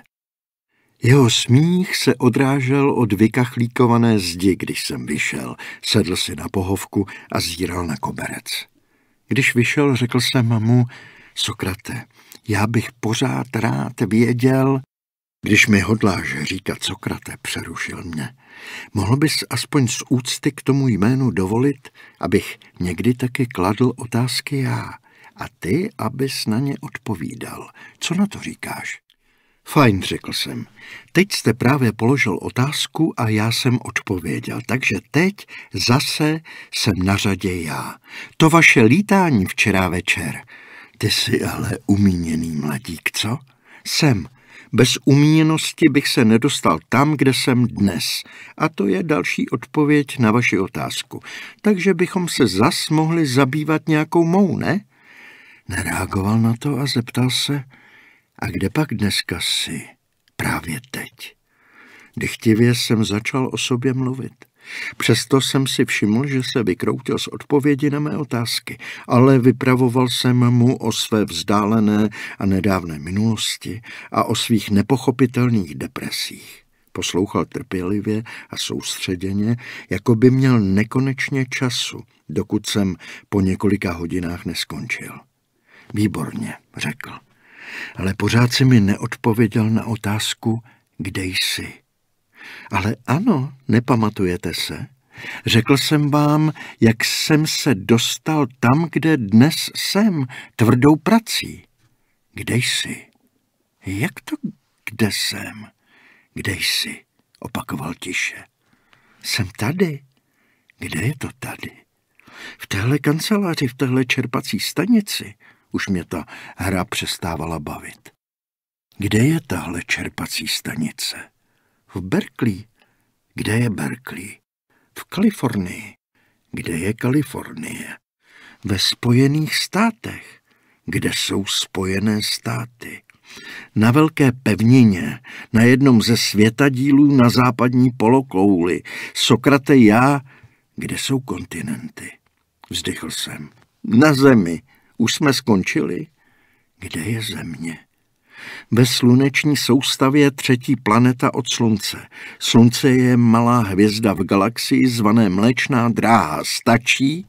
Jeho smích se odrážel od vykachlíkované zdi, když jsem vyšel. Sedl si na pohovku a zíral na koberec. Když vyšel, řekl jsem mu, Sokrate, já bych pořád rád věděl, když mi hodláš říkat Sokrate, přerušil mě. Mohl bys aspoň z úcty k tomu jménu dovolit, abych někdy taky kladl otázky já a ty, abys na ně odpovídal. Co na to říkáš? Fajn, řekl jsem. Teď jste právě položil otázku a já jsem odpověděl, takže teď zase jsem na řadě já. To vaše lítání včera večer. Ty jsi ale umíněný mladík, co? Jsem, bez umíněnosti bych se nedostal tam, kde jsem dnes. A to je další odpověď na vaši otázku. Takže bychom se zas mohli zabývat nějakou mou, ne? Nereagoval na to a zeptal se, a kde pak dneska jsi? Právě teď. Dychtivě jsem začal o sobě mluvit. Přesto jsem si všiml, že se vykroutil z odpovědi na mé otázky, ale vypravoval jsem mu o své vzdálené a nedávné minulosti a o svých nepochopitelných depresích. Poslouchal trpělivě a soustředěně, jako by měl nekonečně času, dokud jsem po několika hodinách neskončil. Výborně, řekl. Ale pořád si mi neodpověděl na otázku, kde jsi. Ale ano, nepamatujete se? Řekl jsem vám, jak jsem se dostal tam, kde dnes jsem, tvrdou prací. Kde jsi? Jak to kde jsem? Kde jsi? Opakoval tiše. Jsem tady. Kde je to tady? V téhle kanceláři, v téhle čerpací stanici. Už mě ta hra přestávala bavit. Kde je tahle čerpací stanice? V Berkeley. Kde je Berkeley? V Kalifornii. Kde je Kalifornie? Ve Spojených státech. Kde jsou Spojené státy? Na velké pevnině, na jednom ze světadílů na západní poloklouli, Sokrate já, kde jsou kontinenty? Vzdychl jsem. Na zemi. Už jsme skončili. Kde je země? Ve sluneční soustavě třetí planeta od Slunce. Slunce je malá hvězda v galaxii zvané Mlečná dráha. Stačí?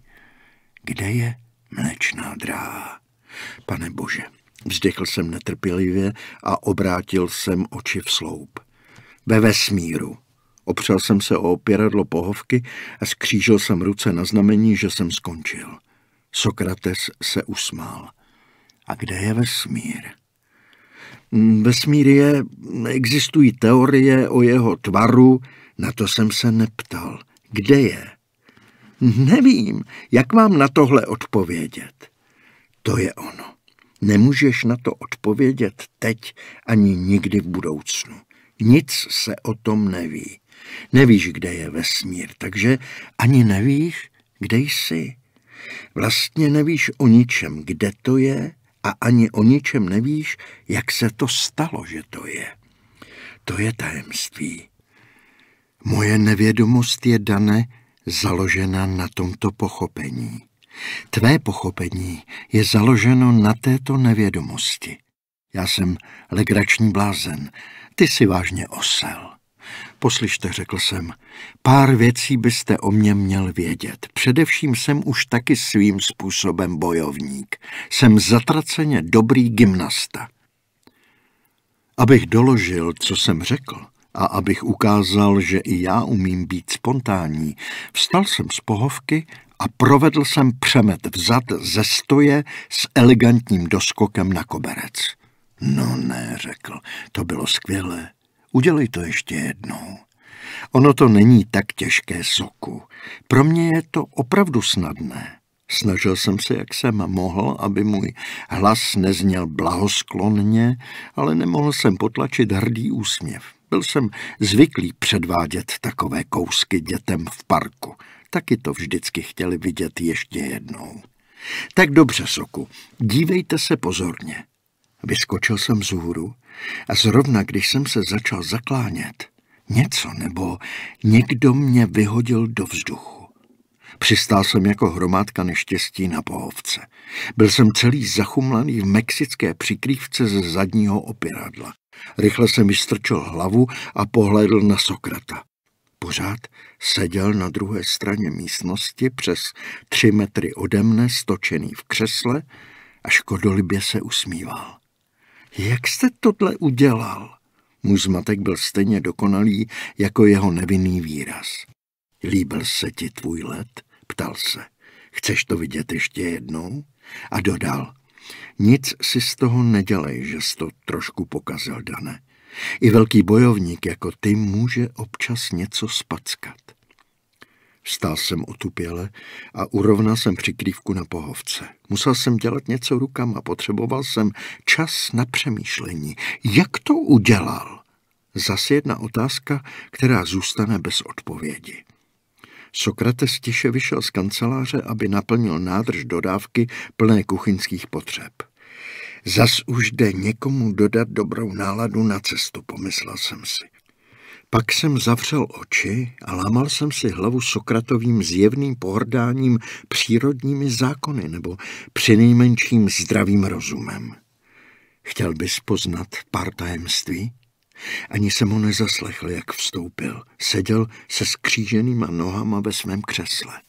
Kde je Mlečná dráha? Pane Bože, vzdechl jsem netrpělivě a obrátil jsem oči v sloup. Ve vesmíru. Opřel jsem se o opěradlo pohovky a skřížil jsem ruce na znamení, že jsem skončil. Sokrates se usmál. A kde je vesmír? Vesmír je, existují teorie o jeho tvaru, na to jsem se neptal. Kde je? Nevím, jak mám na tohle odpovědět. To je ono. Nemůžeš na to odpovědět teď ani nikdy v budoucnu. Nic se o tom neví. Nevíš, kde je vesmír, takže ani nevíš, kde jsi. Vlastně nevíš o ničem, kde to je a ani o ničem nevíš, jak se to stalo, že to je. To je tajemství. Moje nevědomost je dané založena na tomto pochopení. Tvé pochopení je založeno na této nevědomosti. Já jsem legrační blázen, ty si vážně osel. Poslyšte, řekl jsem, pár věcí byste o mě měl vědět. Především jsem už taky svým způsobem bojovník. Jsem zatraceně dobrý gymnasta. Abych doložil, co jsem řekl, a abych ukázal, že i já umím být spontánní, vstal jsem z pohovky a provedl jsem přemet vzad ze stoje s elegantním doskokem na koberec. No ne, řekl, to bylo skvělé. Udělej to ještě jednou. Ono to není tak těžké soku. Pro mě je to opravdu snadné. Snažil jsem se, jak jsem mohl, aby můj hlas nezněl blahosklonně, ale nemohl jsem potlačit hrdý úsměv. Byl jsem zvyklý předvádět takové kousky dětem v parku. Taky to vždycky chtěli vidět ještě jednou. Tak dobře, Soku, dívejte se pozorně. Vyskočil jsem z hůru a zrovna, když jsem se začal zaklánět, něco nebo někdo mě vyhodil do vzduchu. Přistál jsem jako hromádka neštěstí na pohovce. Byl jsem celý zachumlaný v mexické přikrývce ze zadního opěradla. Rychle jsem vystrčil hlavu a pohlédl na Sokrata. Pořád seděl na druhé straně místnosti přes tři metry ode mne, stočený v křesle a škodolibě se usmíval. Jak jste tohle udělal? Můj zmatek byl stejně dokonalý jako jeho nevinný výraz. Líbil se ti tvůj let? Ptal se. Chceš to vidět ještě jednou? A dodal. Nic si z toho nedělej, že jsi to trošku pokazil, Dane. I velký bojovník jako ty může občas něco spackat. Vstál jsem otupěle a urovnal jsem přikrývku na pohovce. Musel jsem dělat něco rukama, potřeboval jsem čas na přemýšlení. Jak to udělal? Zas jedna otázka, která zůstane bez odpovědi. Sokrates tiše vyšel z kanceláře, aby naplnil nádrž dodávky plné kuchyňských potřeb. Zas už jde někomu dodat dobrou náladu na cestu, pomyslel jsem si. Pak jsem zavřel oči a lámal jsem si hlavu Sokratovým zjevným pohrdáním přírodními zákony nebo přinejmenším zdravým rozumem. Chtěl bys poznat pár tajemství? Ani jsem ho nezaslechl, jak vstoupil. Seděl se skříženýma nohama ve svém křesle.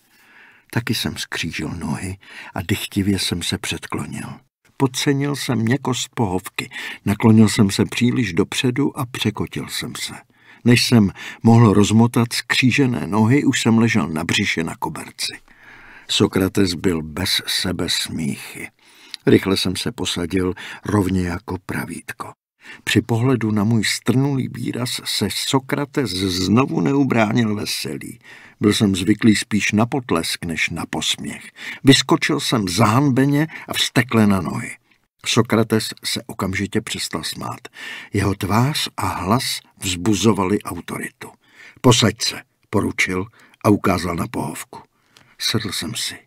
Taky jsem skřížil nohy a dychtivě jsem se předklonil. Podcenil jsem měkost pohovky, naklonil jsem se příliš dopředu a překotil jsem se. Než jsem mohl rozmotat skřížené nohy, už jsem ležel na břiše na koberci. Sokrates byl bez sebe smíchy. Rychle jsem se posadil rovně jako pravítko. Při pohledu na můj strnulý výraz se Sokrates znovu neubránil veselý. Byl jsem zvyklý spíš na potlesk než na posměch. Vyskočil jsem zahanbeně a vstekle na nohy. Sokrates se okamžitě přestal smát. Jeho tvář a hlas vzbuzovali autoritu. Posaď se, poručil a ukázal na pohovku. Sedl jsem si.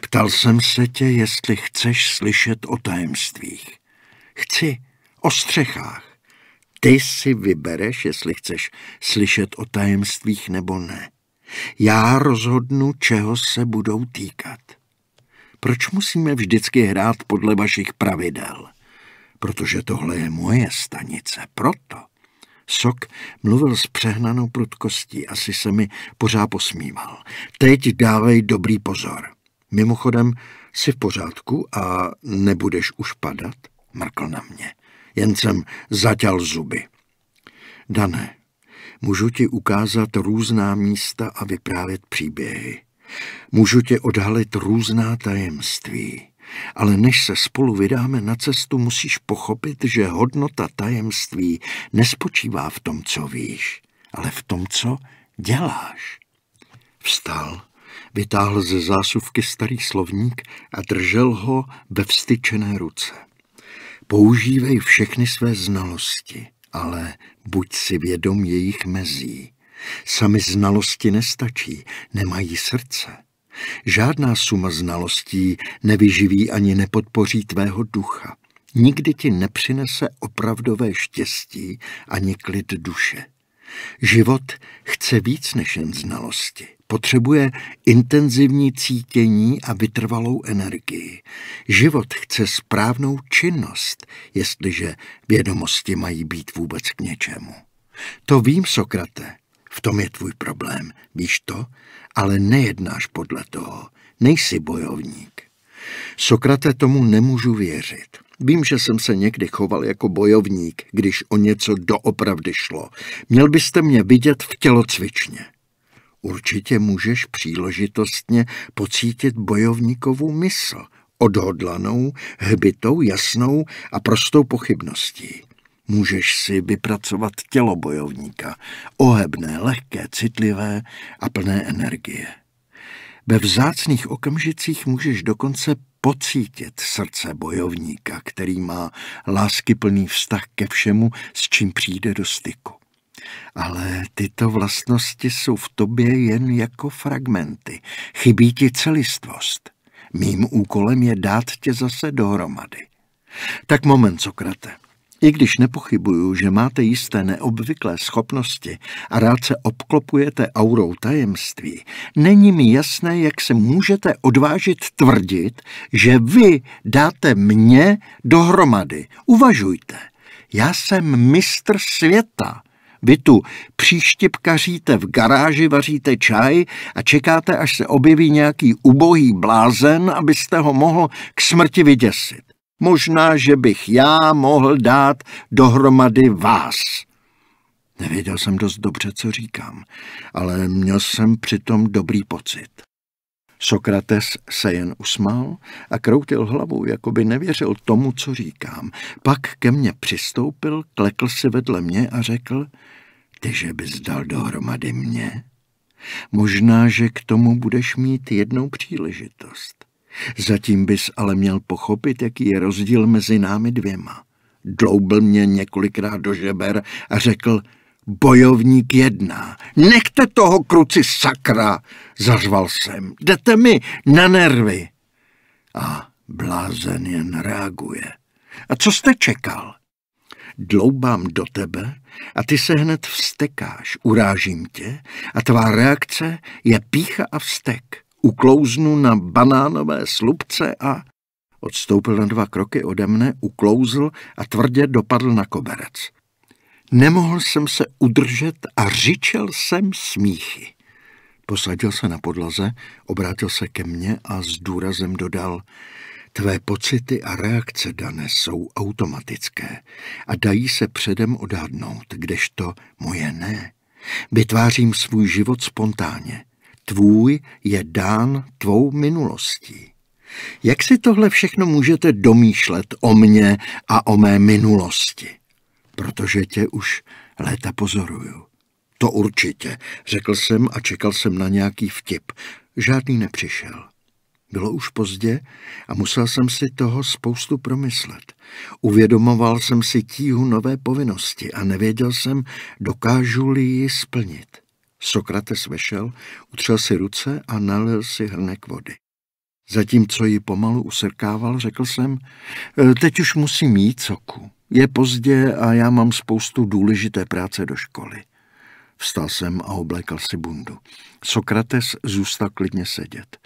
Ptal jsem se tě, jestli chceš slyšet o tajemstvích. Chci, o střechách. Ty si vybereš, jestli chceš slyšet o tajemstvích nebo ne. Já rozhodnu, čeho se budou týkat. Proč musíme vždycky hrát podle vašich pravidel? Protože tohle je moje stanice, proto. Sok mluvil s přehnanou prudkostí, asi se mi pořád posmíval. Teď dávej dobrý pozor. Mimochodem, jsi v pořádku a nebudeš už padat? Mrkl na mě. Jen jsem zaťal zuby. Dané, můžu ti ukázat různá místa a vyprávět příběhy. Můžu tě odhalit různá tajemství, ale než se spolu vydáme na cestu, musíš pochopit, že hodnota tajemství nespočívá v tom, co víš, ale v tom, co děláš. Vstal, vytáhl ze zásuvky starý slovník a držel ho ve vstyčené ruce. Používej všechny své znalosti, ale buď si vědom jejich mezí. Sami znalosti nestačí, nemají srdce. Žádná suma znalostí nevyživí ani nepodpoří tvého ducha. Nikdy ti nepřinese opravdové štěstí ani klid duše. Život chce víc než jen znalosti. potřebuje intenzivní cítění a vytrvalou energii. Život chce správnou činnost, jestliže vědomosti mají být vůbec k něčemu. To vím, Sokrate, v tom je tvůj problém, víš to, ale nejednáš podle toho, nejsi bojovník. Sokrate tomu nemůžu věřit. Vím, že jsem se někdy choval jako bojovník, když o něco doopravdy šlo. Měl byste mě vidět v tělocvičně. Určitě můžeš příležitostně pocítit bojovníkovou mysl, odhodlanou, hbitou, jasnou a prostou pochybností. Můžeš si vypracovat tělo bojovníka, ohebné, lehké, citlivé a plné energie. Ve vzácných okamžicích můžeš dokonce pocítit srdce bojovníka, který má láskyplný vztah ke všemu, s čím přijde do styku. Ale tyto vlastnosti jsou v tobě jen jako fragmenty. Chybí ti celistvost. Mým úkolem je dát tě zase dohromady. Tak moment, Sokrate. I když nepochybuju, že máte jisté neobvyklé schopnosti a rád se obklopujete aurou tajemství, není mi jasné, jak se můžete odvážit tvrdit, že vy dáte mě dohromady. Uvažujte. Já jsem mistr světa. Vy tu příštipkaříte v garáži, vaříte čaj a čekáte, až se objeví nějaký ubohý blázen, abyste ho mohl k smrti vyděsit. Možná, že bych já mohl dát dohromady vás. Nevěděl jsem dost dobře, co říkám, ale měl jsem přitom dobrý pocit. Sokrates se jen usmál a kroutil hlavou, jako by nevěřil tomu, co říkám. Pak ke mně přistoupil, klekl si vedle mě a řekl, ty, že bys dal dohromady mě? Možná, že k tomu budeš mít jednou příležitost. Zatím bys ale měl pochopit, jaký je rozdíl mezi námi dvěma. Dloubl mě několikrát do žeber a řekl, bojovník jedná. Nechte toho kruci sakra, zařval jsem. Jdete mi na nervy. A blázen jen reaguje. A co jste čekal? Dloubám do tebe a ty se hned vstekáš, urážím tě a tvá reakce je pícha a vztek uklouznu na banánové slupce a odstoupil na dva kroky ode mne, uklouzl a tvrdě dopadl na koberec. Nemohl jsem se udržet a řičel jsem smíchy. Posadil se na podlaze, obrátil se ke mně a s důrazem dodal, tvé pocity a reakce, Dane, jsou automatické a dají se předem odhadnout, kdežto moje ne. Vytvářím svůj život spontánně tvůj je dán tvou minulostí. Jak si tohle všechno můžete domýšlet o mně a o mé minulosti? Protože tě už léta pozoruju. To určitě, řekl jsem a čekal jsem na nějaký vtip. Žádný nepřišel. Bylo už pozdě a musel jsem si toho spoustu promyslet. Uvědomoval jsem si tíhu nové povinnosti a nevěděl jsem, dokážu-li ji splnit. Sokrates vešel, utřel si ruce a nalil si hrnek vody. Zatímco ji pomalu usrkával, řekl jsem, e, teď už musím jít, soku. Je pozdě a já mám spoustu důležité práce do školy. Vstal jsem a oblékal si bundu. Sokrates zůstal klidně sedět.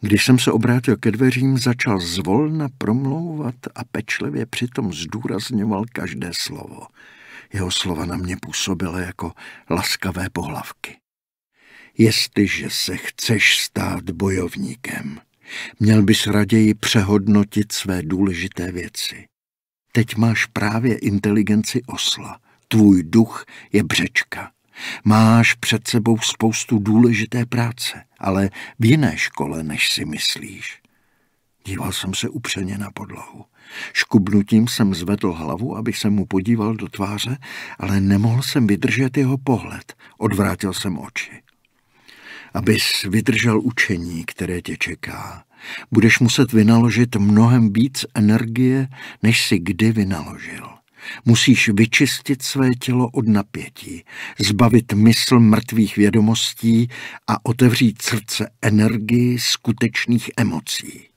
Když jsem se obrátil ke dveřím, začal zvolna promlouvat a pečlivě přitom zdůrazňoval každé slovo. Jeho slova na mě působila jako laskavé pohlavky. Jestliže se chceš stát bojovníkem, měl bys raději přehodnotit své důležité věci. Teď máš právě inteligenci osla. Tvůj duch je břečka. Máš před sebou spoustu důležité práce, ale v jiné škole, než si myslíš. Díval jsem se upřeně na podlahu. Škubnutím jsem zvedl hlavu, abych se mu podíval do tváře, ale nemohl jsem vydržet jeho pohled. Odvrátil jsem oči. Abys vydržel učení, které tě čeká, budeš muset vynaložit mnohem víc energie, než si kdy vynaložil. Musíš vyčistit své tělo od napětí, zbavit mysl mrtvých vědomostí a otevřít srdce energii skutečných emocí.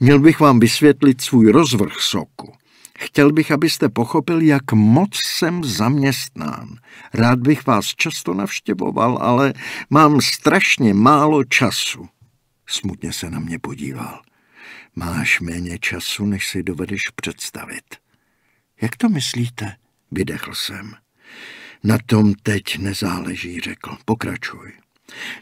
Měl bych vám vysvětlit svůj rozvrh soku. Chtěl bych, abyste pochopil, jak moc jsem zaměstnán. Rád bych vás často navštěvoval, ale mám strašně málo času. Smutně se na mě podíval. Máš méně času, než si dovedeš představit. Jak to myslíte? Vydechl jsem. Na tom teď nezáleží, řekl. Pokračuj.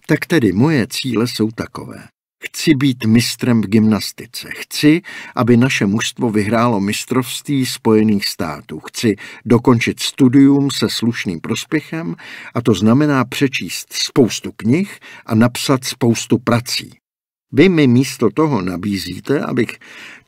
Tak tedy moje cíle jsou takové. Chci být mistrem v gymnastice. Chci, aby naše mužstvo vyhrálo mistrovství Spojených států. Chci dokončit studium se slušným prospěchem a to znamená přečíst spoustu knih a napsat spoustu prací. Vy mi místo toho nabízíte, abych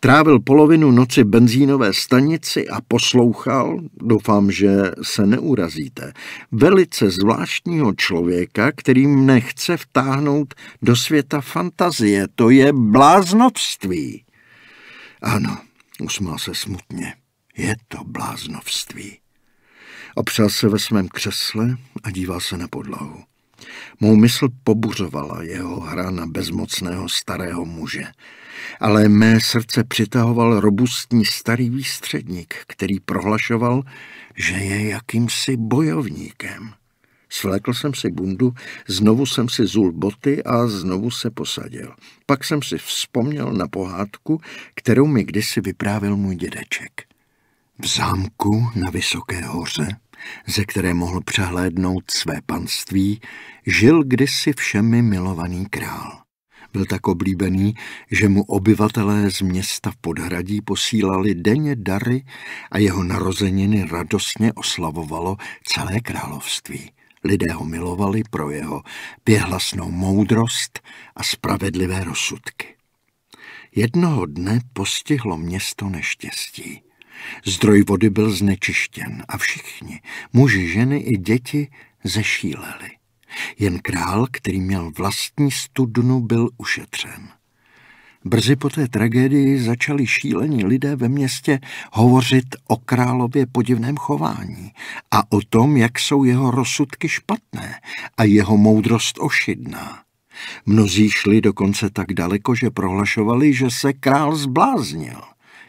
trávil polovinu noci benzínové stanici a poslouchal, doufám, že se neurazíte, velice zvláštního člověka, který mne chce vtáhnout do světa fantazie. To je bláznovství. Ano, usmál se smutně. Je to bláznovství. Opřel se ve svém křesle a díval se na podlahu. Mou mysl pobuřovala jeho hra na bezmocného starého muže, ale mé srdce přitahoval robustní starý výstředník, který prohlašoval, že je jakýmsi bojovníkem. Svlékl jsem si bundu, znovu jsem si zul boty a znovu se posadil. Pak jsem si vzpomněl na pohádku, kterou mi kdysi vyprávěl můj dědeček. V zámku na Vysoké hoře ze které mohl přehlédnout své panství, žil kdysi všemi milovaný král. Byl tak oblíbený, že mu obyvatelé z města v Podhradí posílali denně dary a jeho narozeniny radostně oslavovalo celé království. Lidé ho milovali pro jeho pěhlasnou moudrost a spravedlivé rozsudky. Jednoho dne postihlo město neštěstí. Zdroj vody byl znečištěn a všichni, muži, ženy i děti, zešíleli. Jen král, který měl vlastní studnu, byl ušetřen. Brzy po té tragédii začali šílení lidé ve městě hovořit o králově podivném chování a o tom, jak jsou jeho rozsudky špatné a jeho moudrost ošidná. Mnozí šli dokonce tak daleko, že prohlašovali, že se král zbláznil.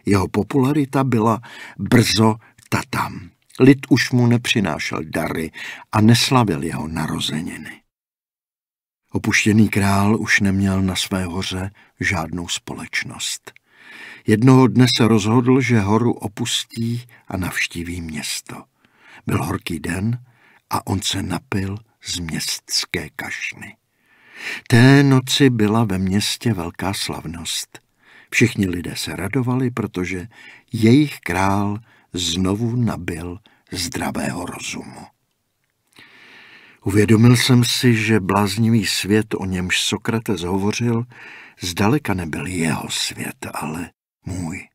Jeho popularita byla brzo tatam. Lid už mu nepřinášel dary a neslavil jeho narozeniny. Opuštěný král už neměl na své hoře žádnou společnost. Jednoho dne se rozhodl, že horu opustí a navštíví město. Byl horký den a on se napil z městské kašny. Té noci byla ve městě velká slavnost. Všichni lidé se radovali, protože jejich král znovu nabil zdravého rozumu. Uvědomil jsem si, že bláznivý svět, o němž Sokrates hovořil, zdaleka nebyl jeho svět, ale můj.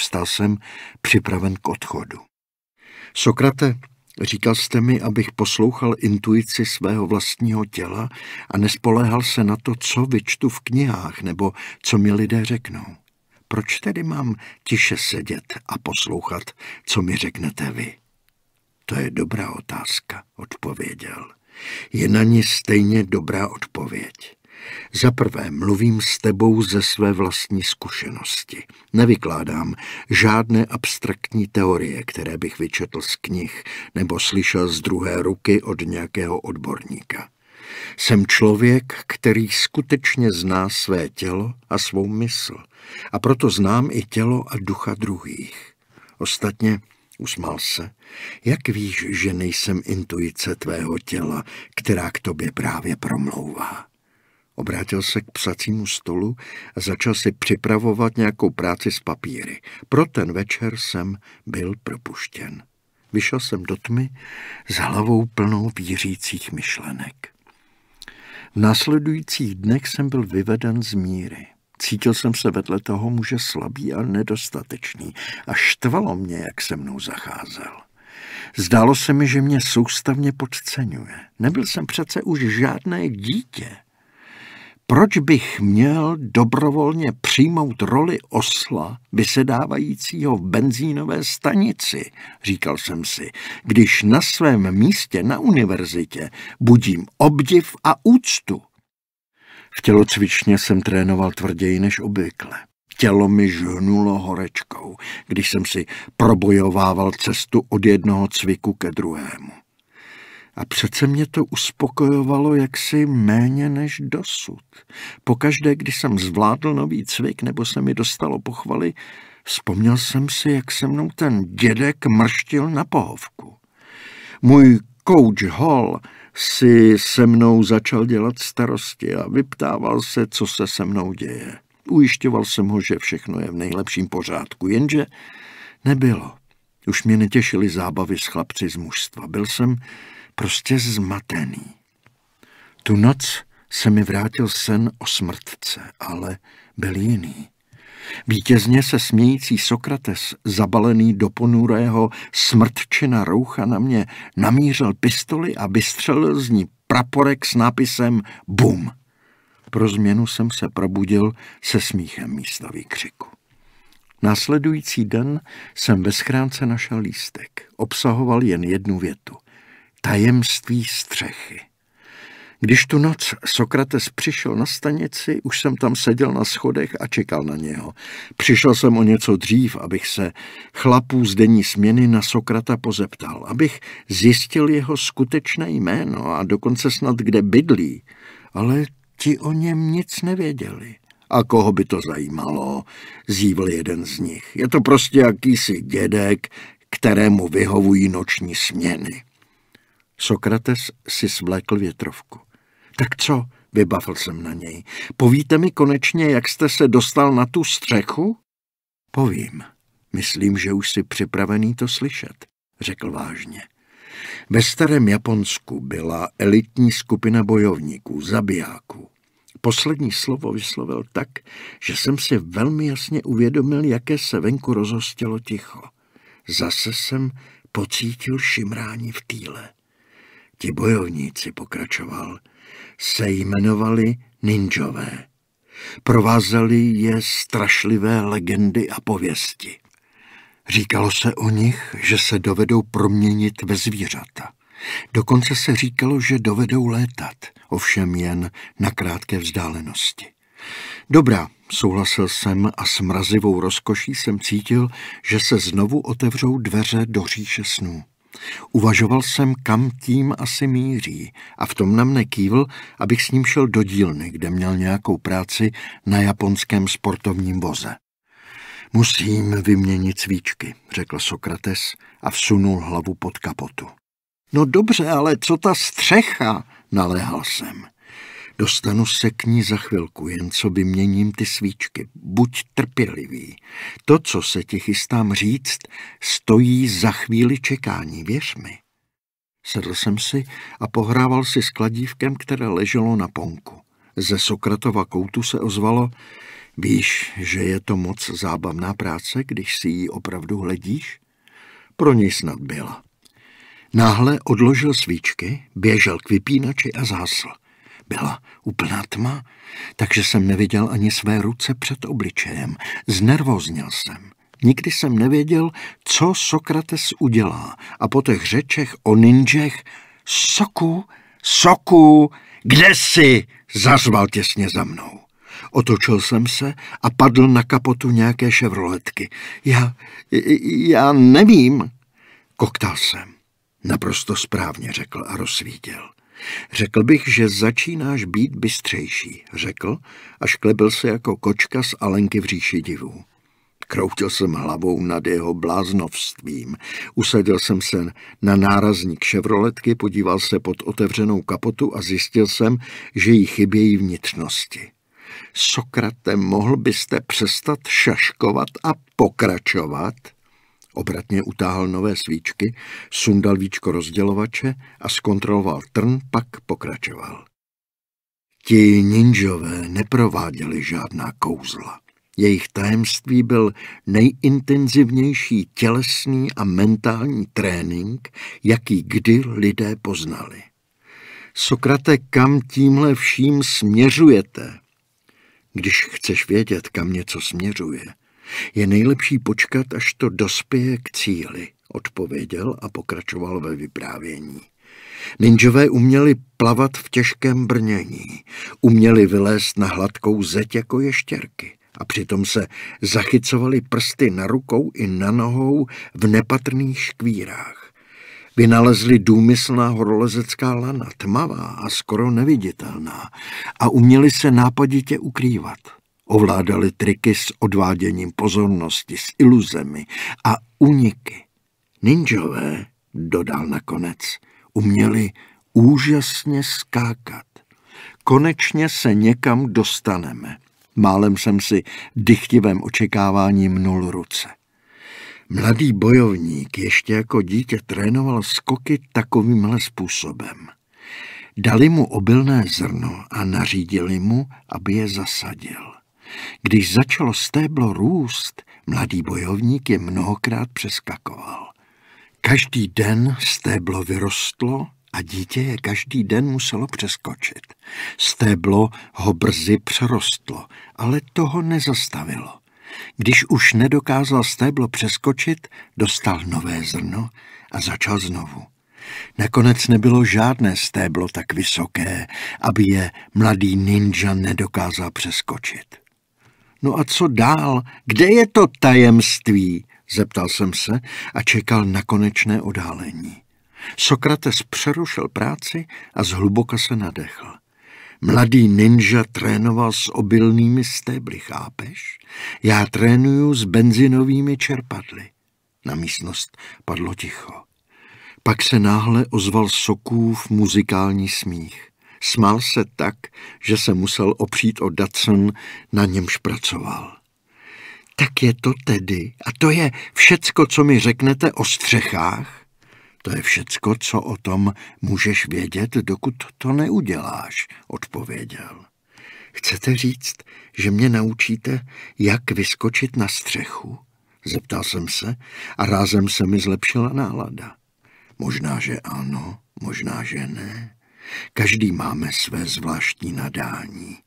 Vstal jsem připraven k odchodu. Sokrate, Říkal jste mi, abych poslouchal intuici svého vlastního těla a nespoléhal se na to, co vyčtu v knihách nebo co mi lidé řeknou. Proč tedy mám tiše sedět a poslouchat, co mi řeknete vy? To je dobrá otázka, odpověděl. Je na ní stejně dobrá odpověď. Za prvé mluvím s tebou ze své vlastní zkušenosti. Nevykládám žádné abstraktní teorie, které bych vyčetl z knih nebo slyšel z druhé ruky od nějakého odborníka. Jsem člověk, který skutečně zná své tělo a svou mysl a proto znám i tělo a ducha druhých. Ostatně, usmál se, jak víš, že nejsem intuice tvého těla, která k tobě právě promlouvá? Obrátil se k psacímu stolu a začal si připravovat nějakou práci s papíry. Pro ten večer jsem byl propuštěn. Vyšel jsem do tmy s hlavou plnou vířících myšlenek. V následujících dnech jsem byl vyveden z míry. Cítil jsem se vedle toho muže slabý a nedostatečný a štvalo mě, jak se mnou zacházel. Zdálo se mi, že mě soustavně podceňuje. Nebyl jsem přece už žádné dítě. Proč bych měl dobrovolně přijmout roli osla vysedávajícího v benzínové stanici, říkal jsem si, když na svém místě na univerzitě budím obdiv a úctu. V tělocvičně jsem trénoval tvrději než obvykle. Tělo mi žhnulo horečkou, když jsem si probojovával cestu od jednoho cviku ke druhému. A přece mě to uspokojovalo jaksi méně než dosud. Pokaždé, když jsem zvládl nový cvik nebo se mi dostalo pochvaly, vzpomněl jsem si, jak se mnou ten dědek mrštil na pohovku. Můj coach Hall si se mnou začal dělat starosti a vyptával se, co se se mnou děje. Ujišťoval jsem ho, že všechno je v nejlepším pořádku, jenže nebylo. Už mě netěšily zábavy s chlapci z mužstva. Byl jsem prostě zmatený. Tu noc se mi vrátil sen o smrtce, ale byl jiný. Vítězně se smějící Sokrates, zabalený do ponurého smrtčina roucha na mě, namířil pistoli a vystřelil z ní praporek s nápisem BUM. Pro změnu jsem se probudil se smíchem místa výkřiku. Následující den jsem ve schránce našel lístek. Obsahoval jen jednu větu. Tajemství střechy. Když tu noc Sokrates přišel na stanici, už jsem tam seděl na schodech a čekal na něho. Přišel jsem o něco dřív, abych se chlapů z denní směny na Sokrata pozeptal, abych zjistil jeho skutečné jméno a dokonce snad kde bydlí. Ale ti o něm nic nevěděli. A koho by to zajímalo, zívl jeden z nich. Je to prostě jakýsi dědek, kterému vyhovují noční směny. Sokrates si svlékl větrovku. Tak co? Vybavil jsem na něj. Povíte mi konečně, jak jste se dostal na tu střechu? Povím. Myslím, že už jsi připravený to slyšet, řekl vážně. Ve starém Japonsku byla elitní skupina bojovníků, zabijáků. Poslední slovo vyslovil tak, že jsem si velmi jasně uvědomil, jaké se venku rozhostilo ticho. Zase jsem pocítil šimrání v týle. Ti bojovníci, pokračoval, se jmenovali ninjové. Provázeli je strašlivé legendy a pověsti. Říkalo se o nich, že se dovedou proměnit ve zvířata. Dokonce se říkalo, že dovedou létat, ovšem jen na krátké vzdálenosti. Dobrá, souhlasil jsem a s mrazivou rozkoší jsem cítil, že se znovu otevřou dveře do říše snů. Uvažoval jsem, kam tím asi míří a v tom na mne kývl, abych s ním šel do dílny, kde měl nějakou práci na japonském sportovním voze. Musím vyměnit svíčky, řekl Sokrates a vsunul hlavu pod kapotu. No dobře, ale co ta střecha, naléhal jsem. Dostanu se k ní za chvilku, jen co vyměním ty svíčky. Buď trpělivý. To, co se ti chystám říct, stojí za chvíli čekání, věř mi. Sedl jsem si a pohrával si s kladívkem, které leželo na ponku. Ze Sokratova koutu se ozvalo, víš, že je to moc zábavná práce, když si ji opravdu hledíš? Pro něj snad byla. Náhle odložil svíčky, běžel k vypínači a zhasl. Byla úplná tma, takže jsem neviděl ani své ruce před obličejem. Znervozněl jsem. Nikdy jsem nevěděl, co Sokrates udělá. A po těch řečech o ninžech Soku, Soku, kde jsi? Zařval těsně za mnou. Otočil jsem se a padl na kapotu nějaké ševroletky. Já, já nevím. Koktal jsem. Naprosto správně řekl a rozsvítil. Řekl bych, že začínáš být bystřejší, řekl a šklebil se jako kočka z Alenky v říši divů. Kroutil jsem hlavou nad jeho bláznovstvím. Usadil jsem se na nárazník ševroletky, podíval se pod otevřenou kapotu a zjistil jsem, že jí chybějí vnitřnosti. Sokrate, mohl byste přestat šaškovat a pokračovat? Obratně utáhl nové svíčky, sundal víčko rozdělovače a zkontroloval trn, pak pokračoval. Ti ninjové neprováděli žádná kouzla. Jejich tajemství byl nejintenzivnější tělesný a mentální trénink, jaký kdy lidé poznali. Sokrate, kam tímhle vším směřujete? Když chceš vědět, kam něco směřuje, je nejlepší počkat, až to dospěje k cíli, odpověděl a pokračoval ve vyprávění. Ninjové uměli plavat v těžkém brnění, uměli vylézt na hladkou zeď jako ještěrky a přitom se zachycovali prsty na rukou i na nohou v nepatrných škvírách. Vynalezli důmyslná horolezecká lana, tmavá a skoro neviditelná, a uměli se nápaditě ukrývat. Ovládali triky s odváděním pozornosti, s iluzemi a uniky. Ninjové, dodal nakonec, uměli úžasně skákat. Konečně se někam dostaneme. Málem jsem si dychtivém očekávání mnul ruce. Mladý bojovník ještě jako dítě trénoval skoky takovýmhle způsobem. Dali mu obilné zrno a nařídili mu, aby je zasadil. Když začalo stéblo růst, mladý bojovník je mnohokrát přeskakoval. Každý den stéblo vyrostlo a dítě je každý den muselo přeskočit. Stéblo ho brzy přerostlo, ale toho nezastavilo. Když už nedokázal stéblo přeskočit, dostal nové zrno a začal znovu. Nakonec nebylo žádné stéblo tak vysoké, aby je mladý ninja nedokázal přeskočit. No a co dál? Kde je to tajemství? Zeptal jsem se a čekal na konečné odhalení. Sokrates přerušil práci a zhluboka se nadechl. Mladý ninja trénoval s obilnými stébly, chápeš? Já trénuju s benzinovými čerpadly. Na místnost padlo ticho. Pak se náhle ozval Sokův muzikální smích. Smál se tak, že se musel opřít o Datsun, na němž pracoval. Tak je to tedy. A to je všecko, co mi řeknete o střechách? To je všecko, co o tom můžeš vědět, dokud to neuděláš, odpověděl. Chcete říct, že mě naučíte, jak vyskočit na střechu? Zeptal jsem se a rázem se mi zlepšila nálada. Možná, že ano, možná, že ne. Každý máme své zvláštní nadání.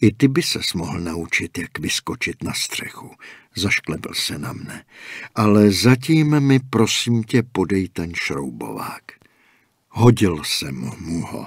I ty by ses mohl naučit, jak vyskočit na střechu. Zašklepil se na mne. Ale zatím mi prosím tě podej ten šroubovák. Hodil jsem mu ho.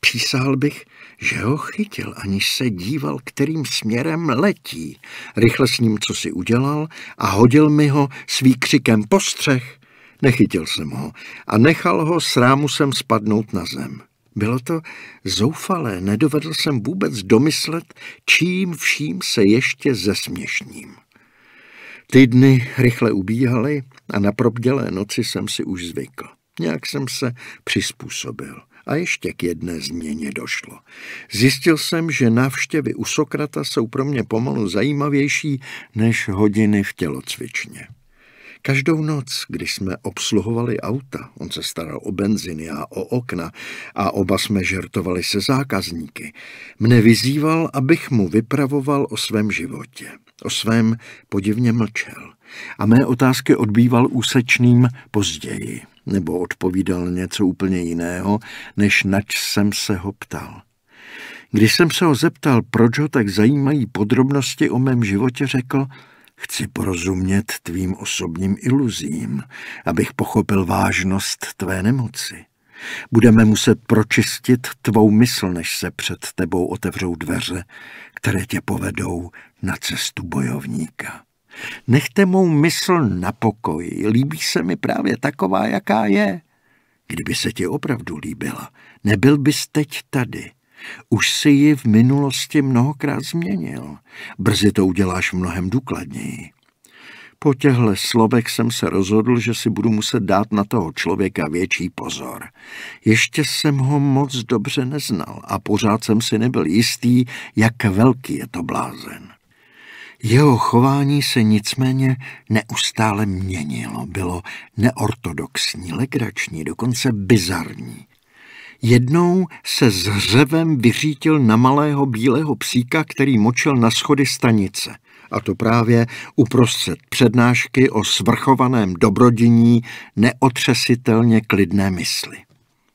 Přísahal bych, že ho chytil, aniž se díval, kterým směrem letí. Rychle s ním co si udělal a hodil mi ho s výkřikem postřeh. Nechytil jsem ho a nechal ho s rámusem spadnout na zem. Bylo to zoufalé, nedovedl jsem vůbec domyslet, čím vším se ještě zesměšním. Ty dny rychle ubíhaly a na probdělé noci jsem si už zvykl. Nějak jsem se přizpůsobil. A ještě k jedné změně došlo. Zjistil jsem, že návštěvy u Sokrata jsou pro mě pomalu zajímavější než hodiny v tělocvičně. Každou noc, když jsme obsluhovali auta, on se staral o benziny a o okna a oba jsme žertovali se zákazníky, mne vyzýval, abych mu vypravoval o svém životě. O svém podivně mlčel a mé otázky odbýval úsečným později, nebo odpovídal něco úplně jiného, než nač jsem se ho ptal. Když jsem se ho zeptal, proč ho tak zajímají podrobnosti o mém životě, řekl – Chci porozumět tvým osobním iluzím, abych pochopil vážnost tvé nemoci. Budeme muset pročistit tvou mysl, než se před tebou otevřou dveře, které tě povedou na cestu bojovníka. Nechte mou mysl na pokoji, líbí se mi právě taková, jaká je. Kdyby se ti opravdu líbila, nebyl bys teď tady. Už si ji v minulosti mnohokrát změnil. Brzy to uděláš mnohem důkladněji. Po těchto slovech jsem se rozhodl, že si budu muset dát na toho člověka větší pozor. Ještě jsem ho moc dobře neznal a pořád jsem si nebyl jistý, jak velký je to blázen. Jeho chování se nicméně neustále měnilo, bylo neortodoxní, legrační, dokonce bizarní. Jednou se s hřevem vyřítil na malého bílého psíka, který močil na schody stanice. A to právě uprostřed přednášky o svrchovaném dobrodiní neotřesitelně klidné mysli.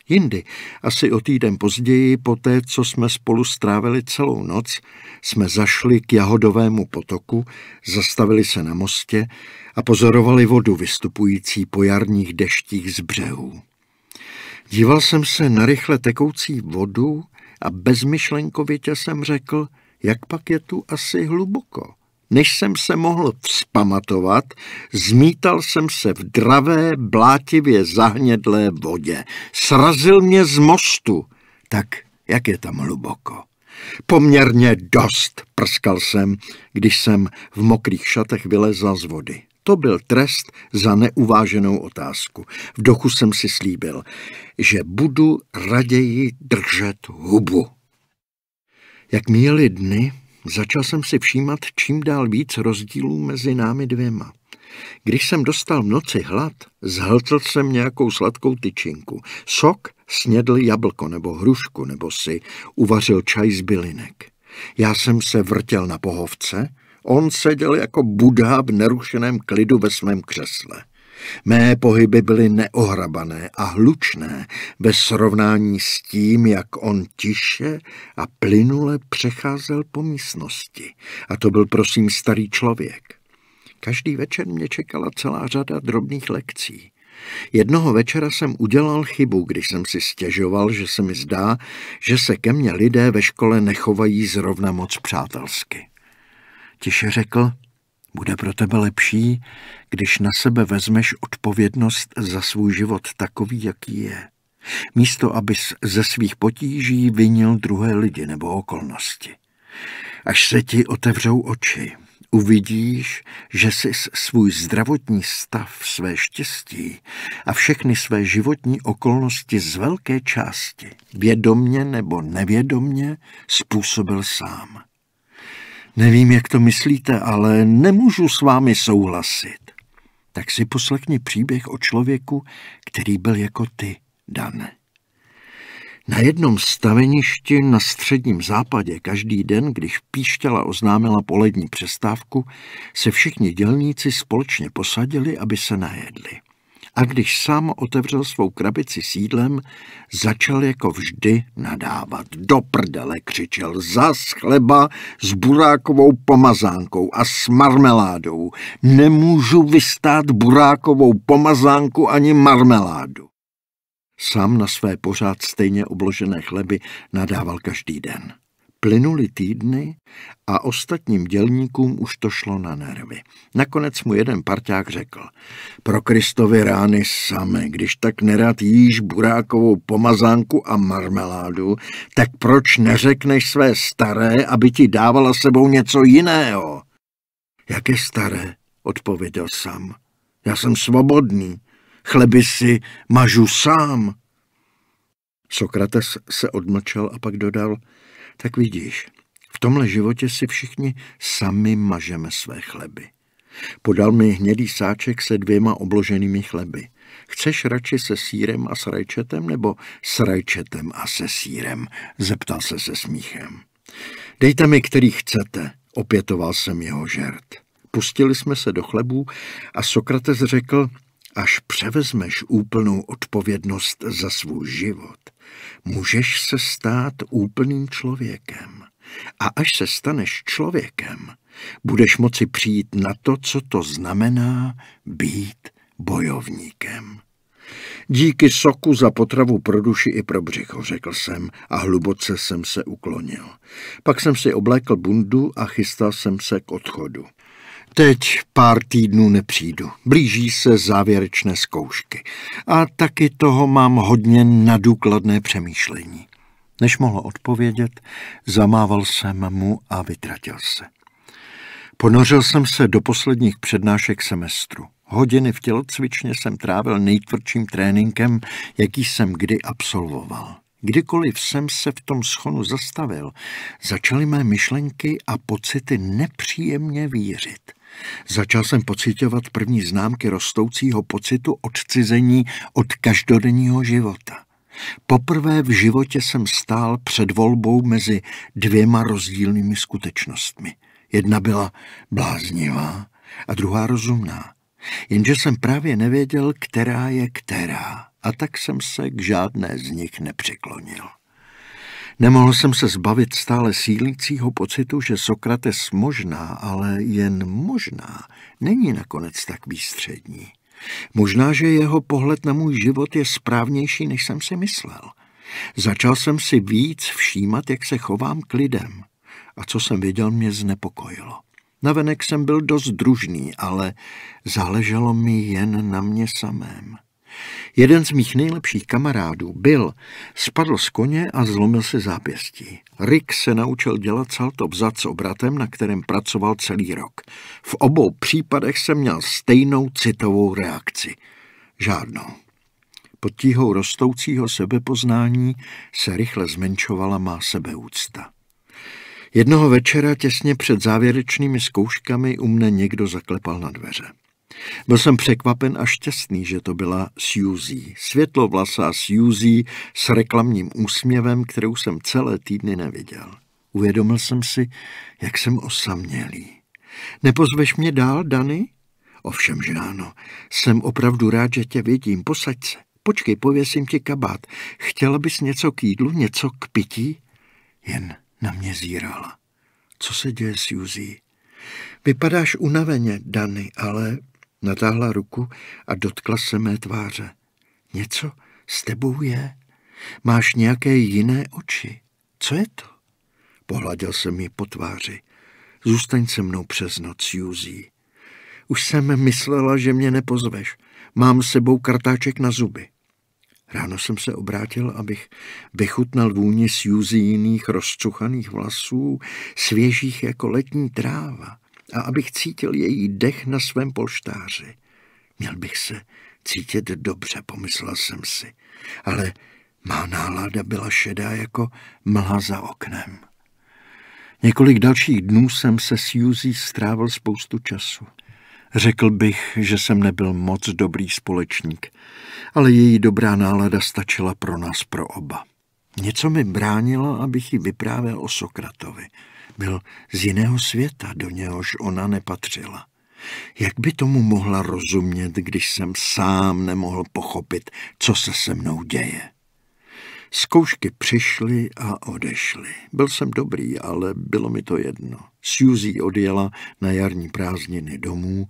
Jindy, asi o týden později, po té, co jsme spolu strávili celou noc, jsme zašli k jahodovému potoku, zastavili se na mostě a pozorovali vodu vystupující po jarních deštích z břehů. Díval jsem se na rychle tekoucí vodu a bezmyšlenkovitě jsem řekl, jak pak je tu asi hluboko. Než jsem se mohl vzpamatovat, zmítal jsem se v dravé, blátivě zahnědlé vodě. Srazil mě z mostu. Tak jak je tam hluboko? Poměrně dost, prskal jsem, když jsem v mokrých šatech vylezal z vody. To byl trest za neuváženou otázku. V dochu jsem si slíbil, že budu raději držet hubu. Jak míjeli dny, začal jsem si všímat čím dál víc rozdílů mezi námi dvěma. Když jsem dostal v noci hlad, zhltl jsem nějakou sladkou tyčinku. Sok snědl jablko nebo hrušku, nebo si uvařil čaj z bylinek. Já jsem se vrtěl na pohovce, on seděl jako Buddha v nerušeném klidu ve svém křesle. Mé pohyby byly neohrabané a hlučné ve srovnání s tím, jak on tiše a plynule přecházel po místnosti. A to byl prosím starý člověk. Každý večer mě čekala celá řada drobných lekcí. Jednoho večera jsem udělal chybu, když jsem si stěžoval, že se mi zdá, že se ke mně lidé ve škole nechovají zrovna moc přátelsky. Tiše řekl, bude pro tebe lepší, když na sebe vezmeš odpovědnost za svůj život takový, jaký je. Místo, abys ze svých potíží vinil druhé lidi nebo okolnosti. Až se ti otevřou oči, uvidíš, že jsi svůj zdravotní stav, své štěstí a všechny své životní okolnosti z velké části, vědomně nebo nevědomně, způsobil sám. Nevím, jak to myslíte, ale nemůžu s vámi souhlasit. Tak si poslechni příběh o člověku, který byl jako ty, Dane. Na jednom staveništi na středním západě každý den, když píšťala oznámila polední přestávku, se všichni dělníci společně posadili, aby se najedli a když sám otevřel svou krabici sídlem, začal jako vždy nadávat. Do prdele křičel, zas chleba s burákovou pomazánkou a s marmeládou. Nemůžu vystát burákovou pomazánku ani marmeládu. Sám na své pořád stejně obložené chleby nadával každý den. Plynuly týdny a ostatním dělníkům už to šlo na nervy. Nakonec mu jeden parťák řekl, pro Kristovy rány samé, když tak nerad jíš burákovou pomazánku a marmeládu, tak proč neřekneš své staré, aby ti dávala sebou něco jiného? Jaké staré, odpověděl sám. Já jsem svobodný, chleby si mažu sám. Sokrates se odmlčel a pak dodal, tak vidíš, v tomhle životě si všichni sami mažeme své chleby. Podal mi hnědý sáček se dvěma obloženými chleby. Chceš radši se sírem a s rajčetem nebo s rajčetem a se sírem? Zeptal se se smíchem. Dejte mi, který chcete, opětoval jsem jeho žert. Pustili jsme se do chlebů a Sokrates řekl, až převezmeš úplnou odpovědnost za svůj život, můžeš se stát úplným člověkem. A až se staneš člověkem, budeš moci přijít na to, co to znamená být bojovníkem. Díky soku za potravu pro duši i pro břicho, řekl jsem a hluboce jsem se uklonil. Pak jsem si oblékl bundu a chystal jsem se k odchodu. Teď pár týdnů nepřijdu. Blíží se závěrečné zkoušky. A taky toho mám hodně na důkladné přemýšlení. Než mohl odpovědět, zamával jsem mu a vytratil se. Ponořil jsem se do posledních přednášek semestru. Hodiny v tělocvičně jsem trávil nejtvrdším tréninkem, jaký jsem kdy absolvoval. Kdykoliv jsem se v tom schonu zastavil, začaly mé myšlenky a pocity nepříjemně vířit. Začal jsem pocitovat první známky rostoucího pocitu odcizení od každodenního života. Poprvé v životě jsem stál před volbou mezi dvěma rozdílnými skutečnostmi. Jedna byla bláznivá a druhá rozumná. Jenže jsem právě nevěděl, která je která, a tak jsem se k žádné z nich nepřiklonil. Nemohl jsem se zbavit stále sílícího pocitu, že Sokrates možná, ale jen možná, není nakonec tak výstřední. Možná, že jeho pohled na můj život je správnější, než jsem si myslel. Začal jsem si víc všímat, jak se chovám k lidem. A co jsem viděl, mě znepokojilo. Navenek jsem byl dost družný, ale záleželo mi jen na mě samém. Jeden z mých nejlepších kamarádů, byl, spadl z koně a zlomil se zápěstí. Rick se naučil dělat salto vzad s obratem, na kterém pracoval celý rok. V obou případech jsem měl stejnou citovou reakci. Žádnou. Pod tíhou rostoucího sebepoznání se rychle zmenšovala má sebeúcta. Jednoho večera těsně před závěrečnými zkouškami u mne někdo zaklepal na dveře. Byl jsem překvapen a šťastný, že to byla Suzy. Světlovlasá Suzy s reklamním úsměvem, kterou jsem celé týdny neviděl. Uvědomil jsem si, jak jsem osamělý. Nepozveš mě dál, Dany? Ovšem, že ano. Jsem opravdu rád, že tě vidím. Posaď se. Počkej, pověsím ti kabát. Chtěla bys něco k jídlu, něco k pití? Jen na mě zírala. Co se děje, Suzy? Vypadáš unaveně, Dany, ale Natáhla ruku a dotkla se mé tváře. Něco s tebou je? Máš nějaké jiné oči? Co je to? Pohladil jsem ji po tváři. Zůstaň se mnou přes noc, Suzy. Už jsem myslela, že mě nepozveš. Mám s sebou kartáček na zuby. Ráno jsem se obrátil, abych vychutnal vůni jiných rozcuchaných vlasů, svěžích jako letní tráva a abych cítil její dech na svém polštáři. Měl bych se cítit dobře, pomyslel jsem si, ale má nálada byla šedá jako mlha za oknem. Několik dalších dnů jsem se s Suzy strávil spoustu času. Řekl bych, že jsem nebyl moc dobrý společník, ale její dobrá nálada stačila pro nás, pro oba. Něco mi bránilo, abych ji vyprávěl o Sokratovi – byl z jiného světa, do něhož ona nepatřila. Jak by tomu mohla rozumět, když jsem sám nemohl pochopit, co se se mnou děje? Zkoušky přišly a odešly. Byl jsem dobrý, ale bylo mi to jedno. Suzy odjela na jarní prázdniny domů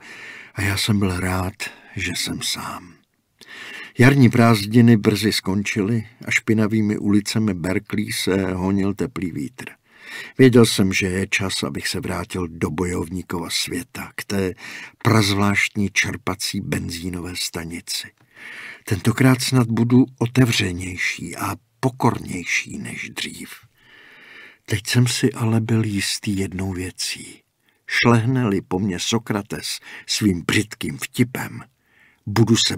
a já jsem byl rád, že jsem sám. Jarní prázdniny brzy skončily a špinavými ulicemi Berkeley se honil teplý vítr. Věděl jsem, že je čas, abych se vrátil do bojovníkova světa, k té prazvláštní čerpací benzínové stanici. Tentokrát snad budu otevřenější a pokornější než dřív. Teď jsem si ale byl jistý jednou věcí. Šlehne-li po mně Sokrates svým břitkým vtipem, budu se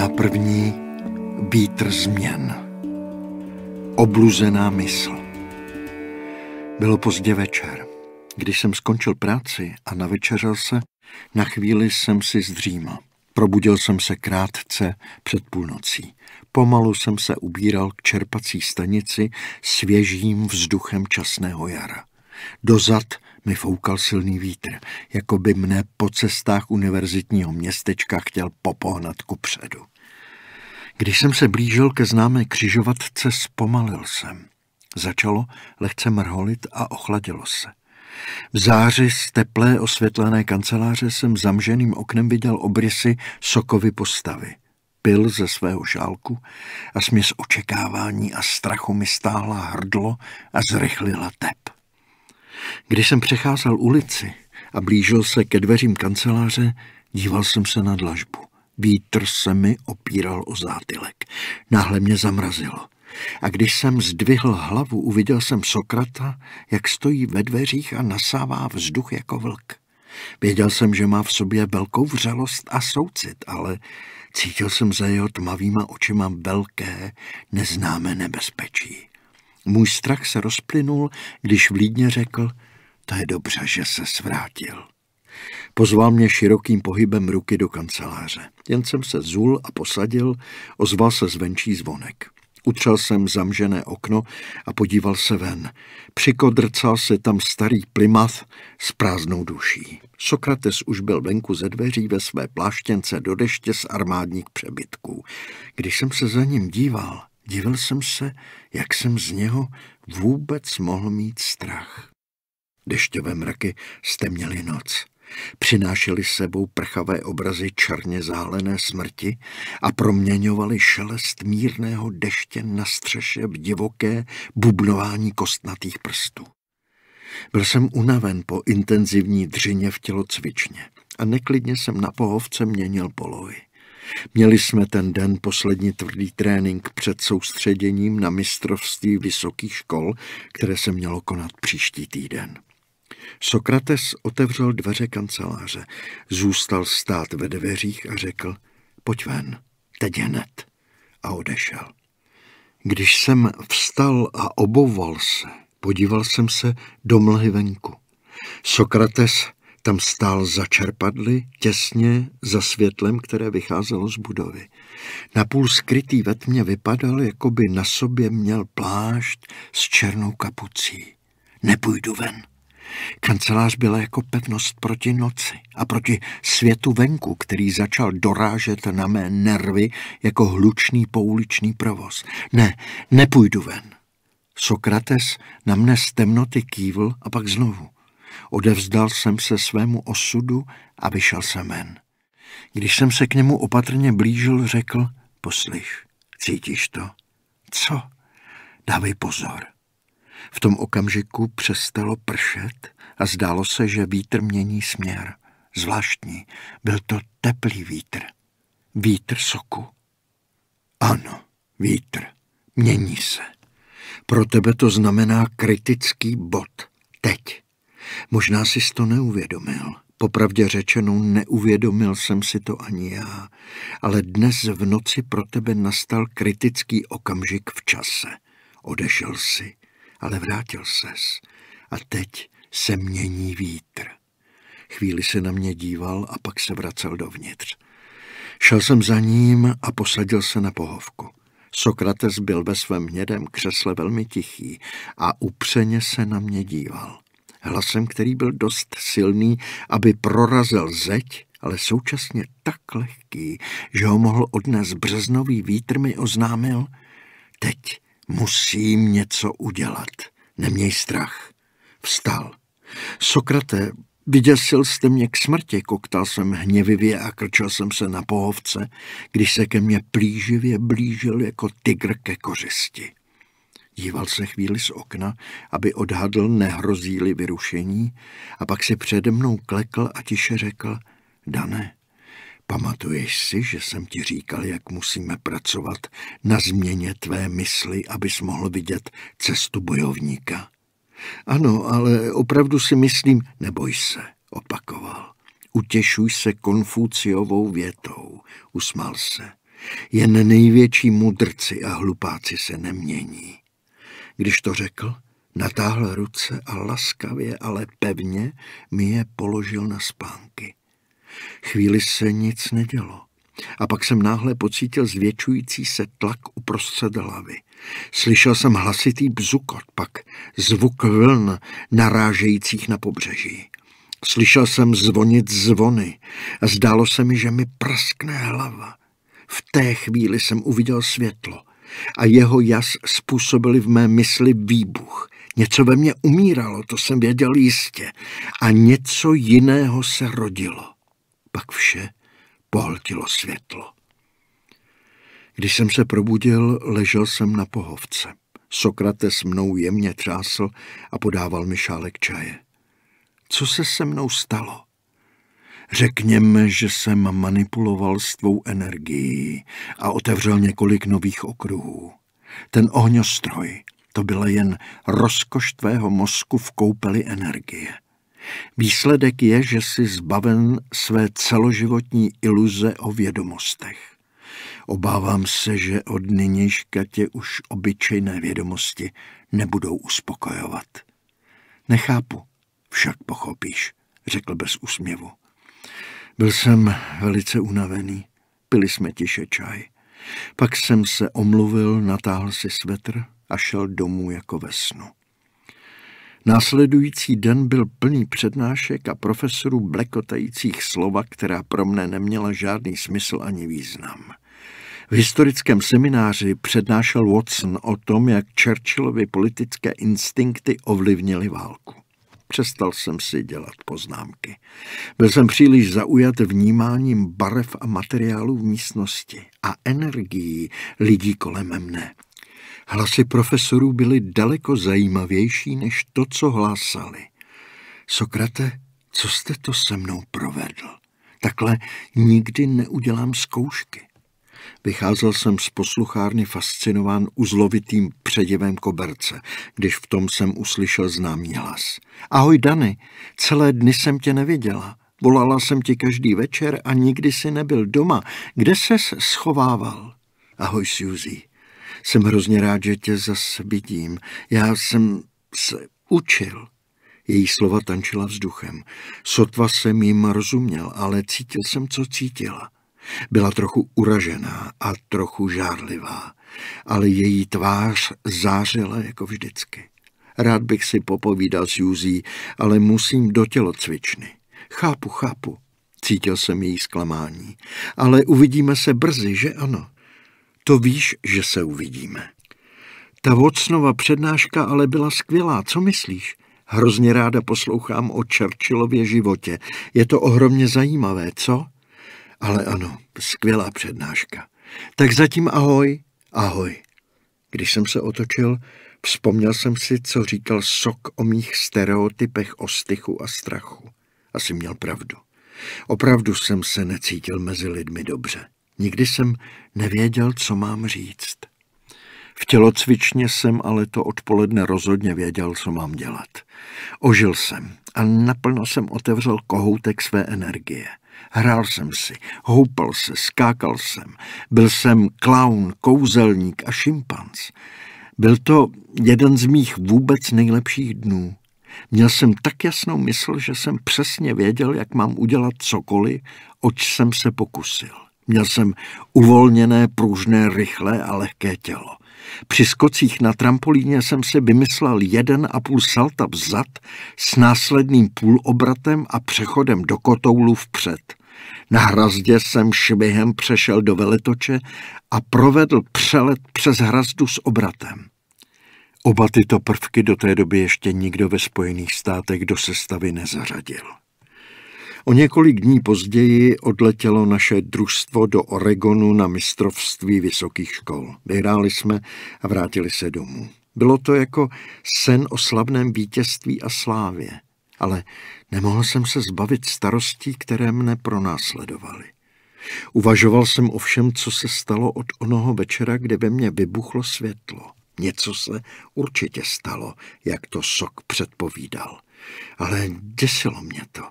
Kniha první Vítr změn Obluzená mysl Bylo pozdě večer. Když jsem skončil práci a navečeřel se, na chvíli jsem si zdřímal. Probudil jsem se krátce před půlnocí. Pomalu jsem se ubíral k čerpací stanici svěžím vzduchem časného jara. Dozad mi foukal silný vítr, jako by mne po cestách univerzitního městečka chtěl popohnat ku předu. Když jsem se blížil ke známé křižovatce, zpomalil jsem. Začalo lehce mrholit a ochladilo se. V záři z teplé osvětlené kanceláře jsem zamženým oknem viděl obrysy sokovy postavy. Pil ze svého šálku a směs očekávání a strachu mi stáhla hrdlo a zrychlila tep. Když jsem přecházel ulici a blížil se ke dveřím kanceláře, díval jsem se na dlažbu. Vítr se mi opíral o zátylek. Náhle mě zamrazilo. A když jsem zdvihl hlavu, uviděl jsem Sokrata, jak stojí ve dveřích a nasává vzduch jako vlk. Věděl jsem, že má v sobě velkou vřelost a soucit, ale cítil jsem za jeho tmavýma očima velké, neznámé nebezpečí. Můj strach se rozplynul, když vlídně řekl, to je dobře, že se svrátil. Pozval mě širokým pohybem ruky do kanceláře. Jen jsem se zul a posadil, ozval se zvenčí zvonek. Utřel jsem zamžené okno a podíval se ven. Přikodrcal se tam starý plimath s prázdnou duší. Sokrates už byl venku ze dveří ve své pláštěnce do deště z armádních přebytků. Když jsem se za ním díval, Divil jsem se, jak jsem z něho vůbec mohl mít strach. Dešťové mraky měli noc. Přinášeli sebou prchavé obrazy černě zálené smrti a proměňovali šelest mírného deště na střeše v divoké bubnování kostnatých prstů. Byl jsem unaven po intenzivní dřině v tělocvičně a neklidně jsem na pohovce měnil polohy. Měli jsme ten den poslední tvrdý trénink před soustředěním na mistrovství vysokých škol, které se mělo konat příští týden. Sokrates otevřel dveře kanceláře, zůstal stát ve dveřích a řekl, pojď ven, teď hned. A odešel. Když jsem vstal a oboval se, podíval jsem se do mlhy venku. Sokrates tam stál za čerpadly, těsně za světlem, které vycházelo z budovy. Napůl skrytý ve tmě vypadal, jako by na sobě měl plášť s černou kapucí. Nepůjdu ven. Kancelář byla jako pevnost proti noci a proti světu venku, který začal dorážet na mé nervy jako hlučný pouliční provoz. Ne, nepůjdu ven. Sokrates na mne z temnoty kývl a pak znovu. Odevzdal jsem se svému osudu a vyšel jsem ven. Když jsem se k němu opatrně blížil, řekl, poslyš, cítíš to? Co? Dávej pozor. V tom okamžiku přestalo pršet a zdálo se, že vítr mění směr. Zvláštní, byl to teplý vítr. Vítr soku. Ano, vítr. Mění se. Pro tebe to znamená kritický bod. Teď. Možná jsi to neuvědomil. Popravdě řečeno, neuvědomil jsem si to ani já, ale dnes v noci pro tebe nastal kritický okamžik v čase. Odešel si, ale vrátil ses. A teď se mění vítr. Chvíli se na mě díval a pak se vracel dovnitř. Šel jsem za ním a posadil se na pohovku. Sokrates byl ve svém hnědém křesle velmi tichý a upřeně se na mě díval. Hlasem, který byl dost silný, aby prorazil zeď, ale současně tak lehký, že ho mohl odnes březnový vítr, mi oznámil, teď musím něco udělat, neměj strach. Vstal. Sokrate, vyděsil jste mě k smrti, koktal jsem hněvivě a krčel jsem se na pohovce, když se ke mně plíživě blížil jako tygr ke kořisti. Díval se chvíli z okna, aby odhadl nehrozí-li vyrušení a pak si přede mnou klekl a tiše řekl, Dane, pamatuješ si, že jsem ti říkal, jak musíme pracovat na změně tvé mysli, abys mohl vidět cestu bojovníka? Ano, ale opravdu si myslím, neboj se, opakoval. Utěšuj se Konfuciovou větou, usmál se. Jen největší mudrci a hlupáci se nemění. Když to řekl, natáhl ruce a laskavě, ale pevně mi je položil na spánky. Chvíli se nic nedělo. A pak jsem náhle pocítil zvětšující se tlak uprostřed hlavy. Slyšel jsem hlasitý bzukot, pak zvuk vln narážejících na pobřeží. Slyšel jsem zvonit zvony a zdálo se mi, že mi praskne hlava. V té chvíli jsem uviděl světlo a jeho jas způsobili v mé mysli výbuch. Něco ve mně umíralo, to jsem věděl jistě, a něco jiného se rodilo. Pak vše pohltilo světlo. Když jsem se probudil, ležel jsem na pohovce. Sokrates mnou jemně třásl a podával mi šálek čaje. Co se se mnou stalo? Řekněme, že jsem manipuloval s tvou energií a otevřel několik nových okruhů. Ten ohňostroj, to byla jen rozkoš tvého mozku v koupeli energie. Výsledek je, že jsi zbaven své celoživotní iluze o vědomostech. Obávám se, že od nynějška tě už obyčejné vědomosti nebudou uspokojovat. Nechápu, však pochopíš, řekl bez úsměvu. Byl jsem velice unavený, pili jsme tiše čaj. Pak jsem se omluvil, natáhl si svetr a šel domů jako ve snu. Následující den byl plný přednášek a profesorů blekotajících slova, která pro mne neměla žádný smysl ani význam. V historickém semináři přednášel Watson o tom, jak Churchillovy politické instinkty ovlivnily válku. Přestal jsem si dělat poznámky. Byl jsem příliš zaujat vnímáním barev a materiálů v místnosti a energií lidí kolem mne. Hlasy profesorů byly daleko zajímavější než to, co hlásali. Sokrate, co jste to se mnou provedl? Takhle nikdy neudělám zkoušky. Vycházel jsem z posluchárny fascinován uzlovitým předěvem koberce, když v tom jsem uslyšel známý hlas. Ahoj Dany, celé dny jsem tě neviděla. Volala jsem ti každý večer a nikdy si nebyl doma. Kde ses schovával? Ahoj Suzy. Jsem hrozně rád, že tě zase vidím. Já jsem se učil. Její slova tančila vzduchem. Sotva jsem jim rozuměl, ale cítil jsem, co cítila. Byla trochu uražená a trochu žárlivá, ale její tvář zářila jako vždycky. Rád bych si popovídal s Juzí, ale musím do tělocvičny. Chápu, chápu. Cítil jsem její zklamání. Ale uvidíme se brzy, že ano? To víš, že se uvidíme. Ta Vocnova přednáška ale byla skvělá, co myslíš? Hrozně ráda poslouchám o Churchillově životě. Je to ohromně zajímavé, co? Ale ano, skvělá přednáška. Tak zatím ahoj, ahoj. Když jsem se otočil, vzpomněl jsem si, co říkal Sok o mých stereotypech o stychu a strachu. Asi měl pravdu. Opravdu jsem se necítil mezi lidmi dobře. Nikdy jsem nevěděl, co mám říct. V tělocvičně jsem ale to odpoledne rozhodně věděl, co mám dělat. Ožil jsem a naplno jsem otevřel kohoutek své energie. Hrál jsem si, houpal se, skákal jsem. Byl jsem klaun, kouzelník a šimpanz. Byl to jeden z mých vůbec nejlepších dnů. Měl jsem tak jasnou mysl, že jsem přesně věděl, jak mám udělat cokoliv, oč jsem se pokusil. Měl jsem uvolněné, pružné, rychlé a lehké tělo. Při skocích na trampolíně jsem si vymyslel jeden a půl salta vzad s následným půlobratem a přechodem do kotoulu vpřed. Na hrazdě jsem švihem přešel do veletoče a provedl přelet přes hrazdu s obratem. Oba tyto prvky do té doby ještě nikdo ve Spojených státech do sestavy nezařadil. O několik dní později odletělo naše družstvo do Oregonu na mistrovství vysokých škol. Vyhráli jsme a vrátili se domů. Bylo to jako sen o slavném vítězství a slávě, ale nemohl jsem se zbavit starostí, které mne pronásledovaly. Uvažoval jsem o všem, co se stalo od onoho večera, kde ve mně vybuchlo světlo. Něco se určitě stalo, jak to sok předpovídal. Ale děsilo mě to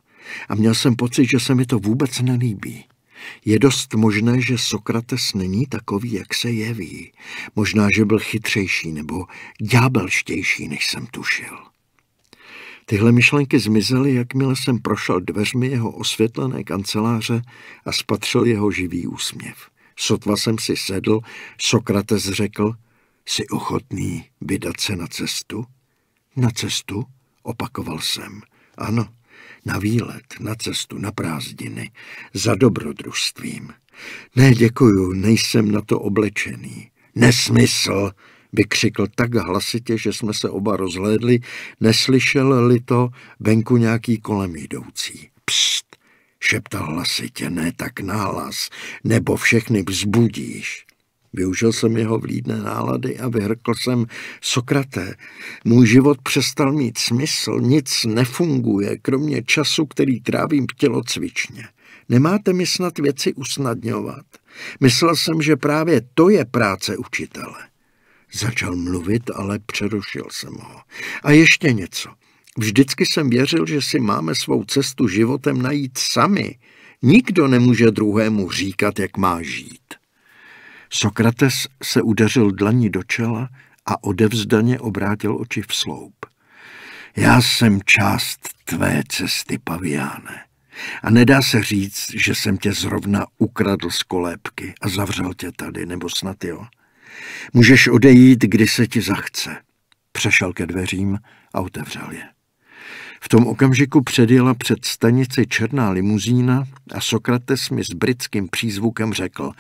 a měl jsem pocit, že se mi to vůbec nelíbí. Je dost možné, že Sokrates není takový, jak se jeví. Možná, že byl chytřejší nebo ďábelštější, než jsem tušil. Tyhle myšlenky zmizely, jakmile jsem prošel dveřmi jeho osvětlené kanceláře a spatřil jeho živý úsměv. Sotva jsem si sedl, Sokrates řekl, jsi ochotný vydat se na cestu? Na cestu? Opakoval jsem. Ano, na výlet, na cestu, na prázdniny, za dobrodružstvím. Ne, děkuju, nejsem na to oblečený. Nesmysl, vykřikl tak hlasitě, že jsme se oba rozhlédli, neslyšel-li to venku nějaký kolem jdoucí. Pst, šeptal hlasitě, ne tak náhlas, nebo všechny vzbudíš. Využil jsem jeho vlídné nálady a vyhrkl jsem Sokraté. Můj život přestal mít smysl, nic nefunguje, kromě času, který trávím tělocvičně. Nemáte mi snad věci usnadňovat? Myslel jsem, že právě to je práce učitele. Začal mluvit, ale přerušil jsem ho. A ještě něco. Vždycky jsem věřil, že si máme svou cestu životem najít sami. Nikdo nemůže druhému říkat, jak má žít. Sokrates se udeřil dlaní do čela a odevzdaně obrátil oči v sloup. Já jsem část tvé cesty, paviáne. A nedá se říct, že jsem tě zrovna ukradl z kolébky a zavřel tě tady, nebo snad jo. Můžeš odejít, kdy se ti zachce. Přešel ke dveřím a otevřel je. V tom okamžiku předjela před stanici černá limuzína a Sokrates mi s britským přízvukem řekl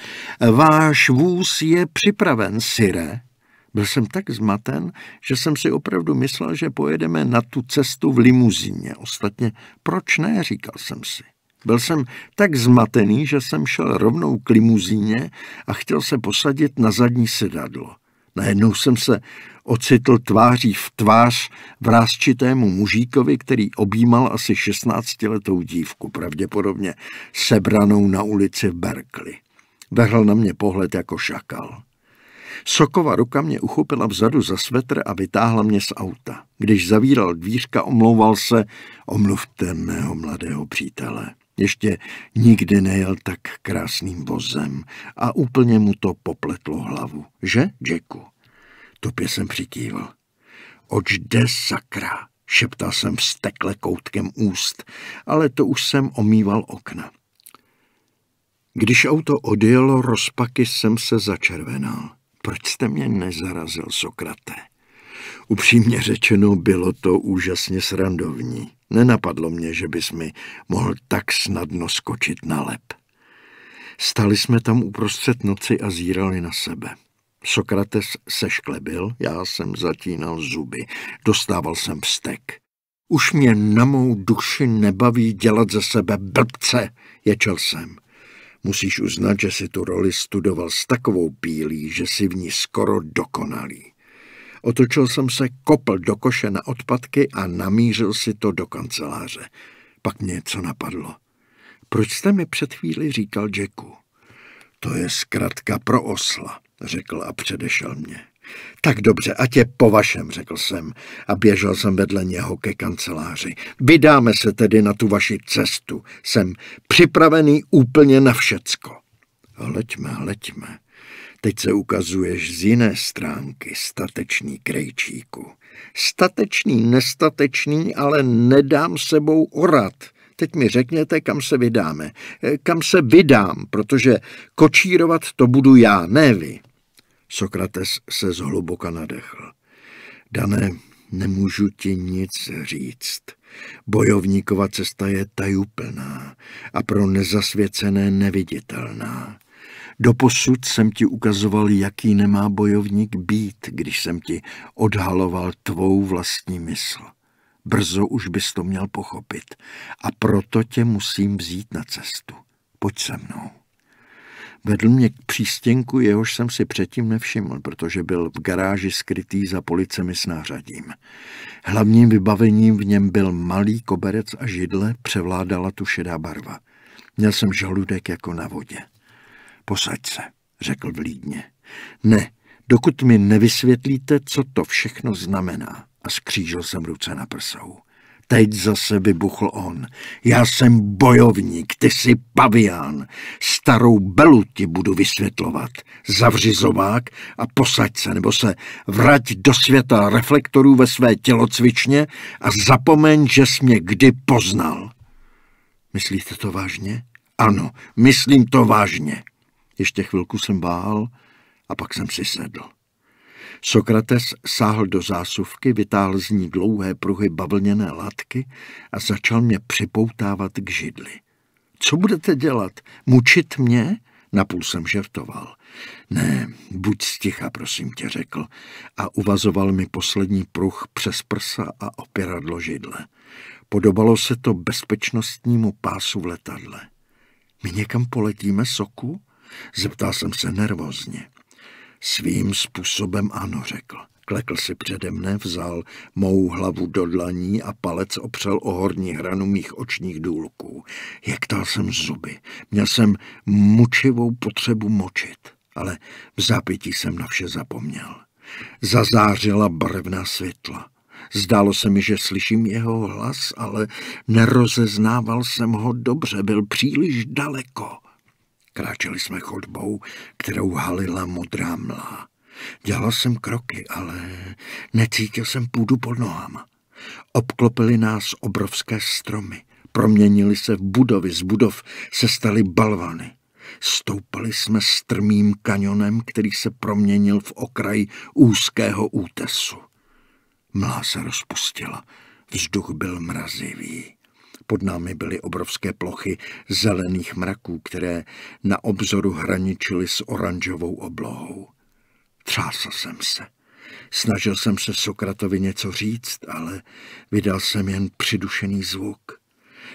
Váš vůz je připraven, Sire. Byl jsem tak zmaten, že jsem si opravdu myslel, že pojedeme na tu cestu v limuzíně. Ostatně, proč ne, říkal jsem si. Byl jsem tak zmatený, že jsem šel rovnou k limuzíně a chtěl se posadit na zadní sedadlo. Najednou jsem se ocitl tváří v tvář vrázčitému mužíkovi, který objímal asi 16-letou dívku, pravděpodobně sebranou na ulici v Berkeley. Vrhl na mě pohled jako šakal. Sokova ruka mě uchopila vzadu za svetr a vytáhla mě z auta. Když zavíral dvířka, omlouval se, omluvte mého mladého přítele. Ještě nikdy nejel tak krásným vozem a úplně mu to popletlo hlavu. Že, Jacku? Tupě jsem přikývl. Oč jde sakra, šeptal jsem vstekle koutkem úst, ale to už jsem omýval okna. Když auto odjelo, rozpaky jsem se začervenal. Proč jste mě nezarazil, Sokrate? Upřímně řečeno, bylo to úžasně srandovní. Nenapadlo mě, že bys mi mohl tak snadno skočit na lep. Stali jsme tam uprostřed noci a zírali na sebe. Sokrates se šklebil, já jsem zatínal zuby, dostával jsem vztek. Už mě na mou duši nebaví dělat ze sebe blbce, ječel jsem. Musíš uznat, že si tu roli studoval s takovou pílí, že si v ní skoro dokonalý. Otočil jsem se, kopl do koše na odpadky a namířil si to do kanceláře. Pak mě něco napadlo. Proč jste mi před chvíli říkal Jacku? To je zkratka pro osla, řekl a předešel mě. Tak dobře, ať je po vašem, řekl jsem a běžel jsem vedle něho ke kanceláři. Vydáme se tedy na tu vaši cestu. Jsem připravený úplně na všecko. Leďme, leďme. Teď se ukazuješ z jiné stránky, statečný krejčíku. Statečný, nestatečný, ale nedám sebou orat. Teď mi řekněte, kam se vydáme. Eh, kam se vydám, protože kočírovat to budu já, ne vy. Sokrates se zhluboka nadechl. Dané, nemůžu ti nic říct. Bojovníkova cesta je tajuplná a pro nezasvěcené neviditelná. Doposud jsem ti ukazoval, jaký nemá bojovník být, když jsem ti odhaloval tvou vlastní mysl. Brzo už bys to měl pochopit a proto tě musím vzít na cestu. Pojď se mnou. Vedl mě k přístěnku, jehož jsem si předtím nevšiml, protože byl v garáži skrytý za policemi s nářadím. Hlavním vybavením v něm byl malý koberec a židle, převládala tu šedá barva. Měl jsem žaludek jako na vodě. Posaď se, řekl vlídně. Ne, dokud mi nevysvětlíte, co to všechno znamená. A skřížil jsem ruce na prsou. Teď zase vybuchl on. Já jsem bojovník, ty jsi pavián. Starou belu ti budu vysvětlovat. Zavři zobák a posaď se, nebo se vrať do světa reflektorů ve své tělocvičně a zapomeň, že jsi mě kdy poznal. Myslíte to vážně? Ano, myslím to vážně. Ještě chvilku jsem váhal a pak jsem si sedl. Sokrates sáhl do zásuvky, vytáhl z ní dlouhé pruhy bavlněné látky a začal mě připoutávat k židli. Co budete dělat? Mučit mě? Napůl jsem žertoval. Ne, buď sticha, prosím tě, řekl a uvazoval mi poslední pruh přes prsa a opěradlo židle. Podobalo se to bezpečnostnímu pásu v letadle. My někam poletíme, soku? Zeptal jsem se nervózně. Svým způsobem ano, řekl. Klekl si přede mne, vzal mou hlavu do dlaní a palec opřel o horní hranu mých očních důlků. Jektal jsem zuby. Měl jsem mučivou potřebu močit, ale v zápětí jsem na vše zapomněl. Zazářila barevná světla. Zdálo se mi, že slyším jeho hlas, ale nerozeznával jsem ho dobře, byl příliš daleko. Kráčeli jsme chodbou, kterou halila modrá mlá. Dělal jsem kroky, ale necítil jsem půdu pod nohama. Obklopili nás obrovské stromy. Proměnili se v budovy, z budov se staly balvany. Stoupali jsme strmým kanionem, který se proměnil v okraj úzkého útesu. Mlá se rozpustila. Vzduch byl mrazivý. Pod námi byly obrovské plochy zelených mraků, které na obzoru hraničily s oranžovou oblohou. Třásl jsem se. Snažil jsem se Sokratovi něco říct, ale vydal jsem jen přidušený zvuk.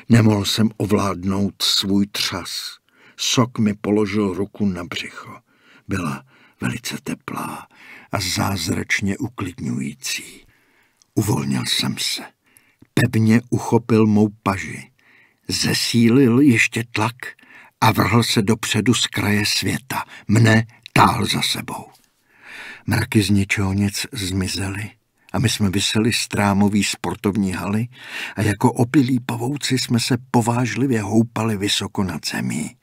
Nemohl jsem ovládnout svůj třas. Sok mi položil ruku na břicho. Byla velice teplá a zázračně uklidňující. Uvolnil jsem se. Pevně uchopil mou paži. Zesílil ještě tlak a vrhl se dopředu z kraje světa. Mne táhl za sebou. Mraky z ničeho nic zmizely a my jsme vyseli z trámový sportovní haly a jako opilí pavouci jsme se povážlivě houpali vysoko nad zemí.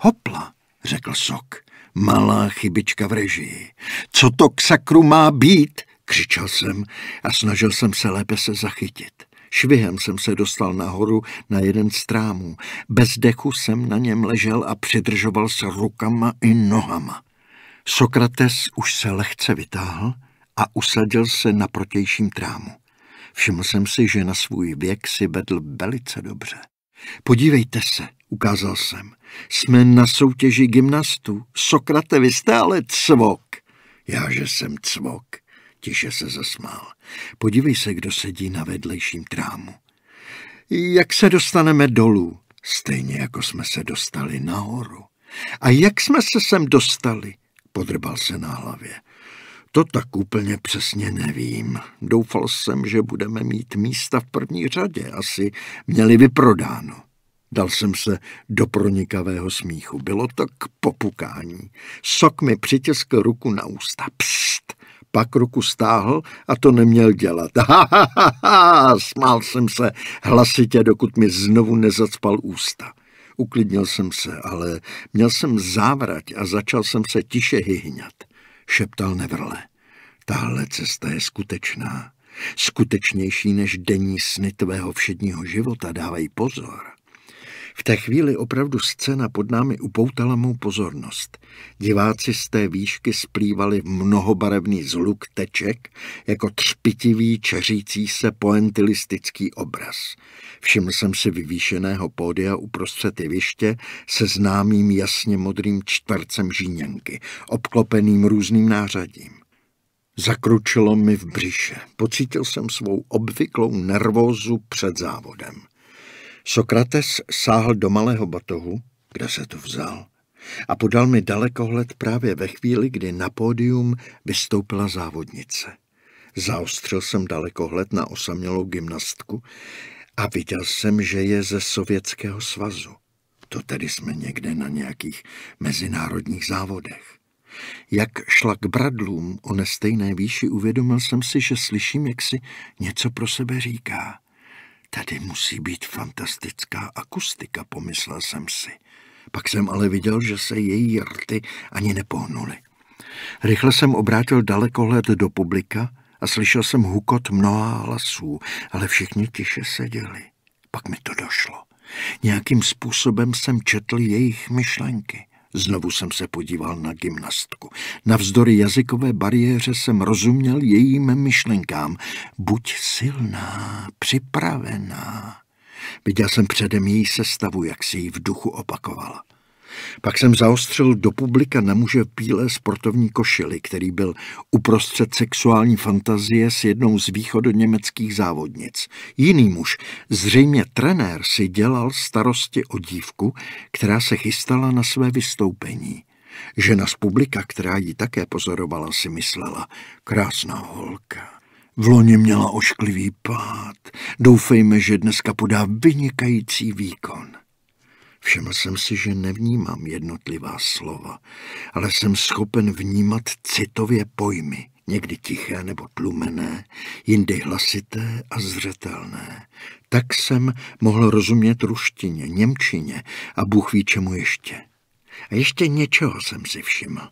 Hopla, řekl Sok, malá chybička v režii. Co to k sakru má být? křičel jsem a snažil jsem se lépe se zachytit. Švihem jsem se dostal nahoru na jeden z trámů. Bez dechu jsem na něm ležel a přidržoval se rukama i nohama. Sokrates už se lehce vytáhl a usadil se na protějším trámu. Všiml jsem si, že na svůj věk si vedl velice dobře. Podívejte se, ukázal jsem. Jsme na soutěži gymnastů. Sokrate, vy jste ale cvok. Já, že jsem cvok. Tiše se zasmál. Podívej se, kdo sedí na vedlejším trámu. Jak se dostaneme dolů? Stejně jako jsme se dostali nahoru. A jak jsme se sem dostali? Podrbal se na hlavě. To tak úplně přesně nevím. Doufal jsem, že budeme mít místa v první řadě. Asi měli vyprodáno. Dal jsem se do pronikavého smíchu. Bylo to k popukání. Sok mi přitiskl ruku na ústa. Pst! Pak ruku stáhl a to neměl dělat. (laughs) Ha, ha, ha, ha, smál jsem se hlasitě, dokud mi znovu nezacpal ústa. Uklidnil jsem se, ale měl jsem závrať a začal jsem se tiše hyhňat. Šeptal nevrle. Tahle cesta je skutečná. Skutečnější než denní sny tvého všedního života, dávej pozor. V té chvíli opravdu scéna pod námi upoutala mou pozornost. Diváci z té výšky splývali v mnohobarevný zluk teček jako třpitivý čeřící se poentilistický obraz. Všiml jsem si vyvýšeného pódia uprostřed jeviště se známým jasně modrým čtvercem žíněnky, obklopeným různým nářadím. Zakručilo mi v břiše. Pocítil jsem svou obvyklou nervózu před závodem. Sokrates sáhl do malého batohu, kde se to vzal, a podal mi dalekohled právě ve chvíli, kdy na pódium vystoupila závodnice. Zaostřil jsem dalekohled na osamělou gymnastku a viděl jsem, že je ze Sovětského svazu. To tedy jsme někde na nějakých mezinárodních závodech. Jak šla k bradlům o nestejné výši, uvědomil jsem si, že slyším, jak si něco pro sebe říká. Tady musí být fantastická akustika, pomyslel jsem si. Pak jsem ale viděl, že se její rty ani nepohnuly. Rychle jsem obrátil dalekohled do publika a slyšel jsem hukot mnoha hlasů, ale všichni tiše seděli. Pak mi to došlo. Nějakým způsobem jsem četl jejich myšlenky. Znovu jsem se podíval na gymnastku. Navzdory jazykové bariéře jsem rozuměl jejím myšlenkám. Buď silná, připravená. Viděl jsem předem její sestavu, jak si ji v duchu opakovala. Pak jsem zaostřil do publika na muže v bílé sportovní košili, který byl uprostřed sexuální fantazie s jednou z východoněmeckých závodnic. Jiný muž, zřejmě trenér, si dělal starosti o dívku, která se chystala na své vystoupení. Žena z publika, která ji také pozorovala, si myslela, krásná holka. V loni měla ošklivý pád. Doufejme, že dneska podá vynikající výkon. Všiml jsem si, že nevnímám jednotlivá slova, ale jsem schopen vnímat citově pojmy, někdy tiché nebo tlumené, jindy hlasité a zřetelné. Tak jsem mohl rozumět ruštině, němčině a Bůh ví čemu ještě. A ještě něčeho jsem si všiml.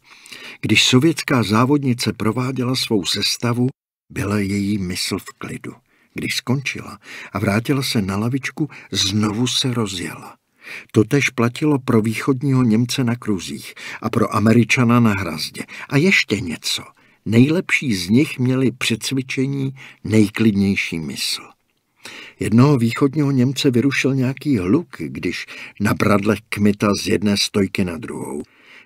Když sovětská závodnice prováděla svou sestavu, byla její mysl v klidu. Když skončila a vrátila se na lavičku, znovu se rozjela. Totež platilo pro východního Němce na kruzích a pro Američana na hrazdě. A ještě něco. Nejlepší z nich měli při cvičení nejklidnější mysl. Jednoho východního Němce vyrušil nějaký hluk, když na bradlech kmita z jedné stojky na druhou.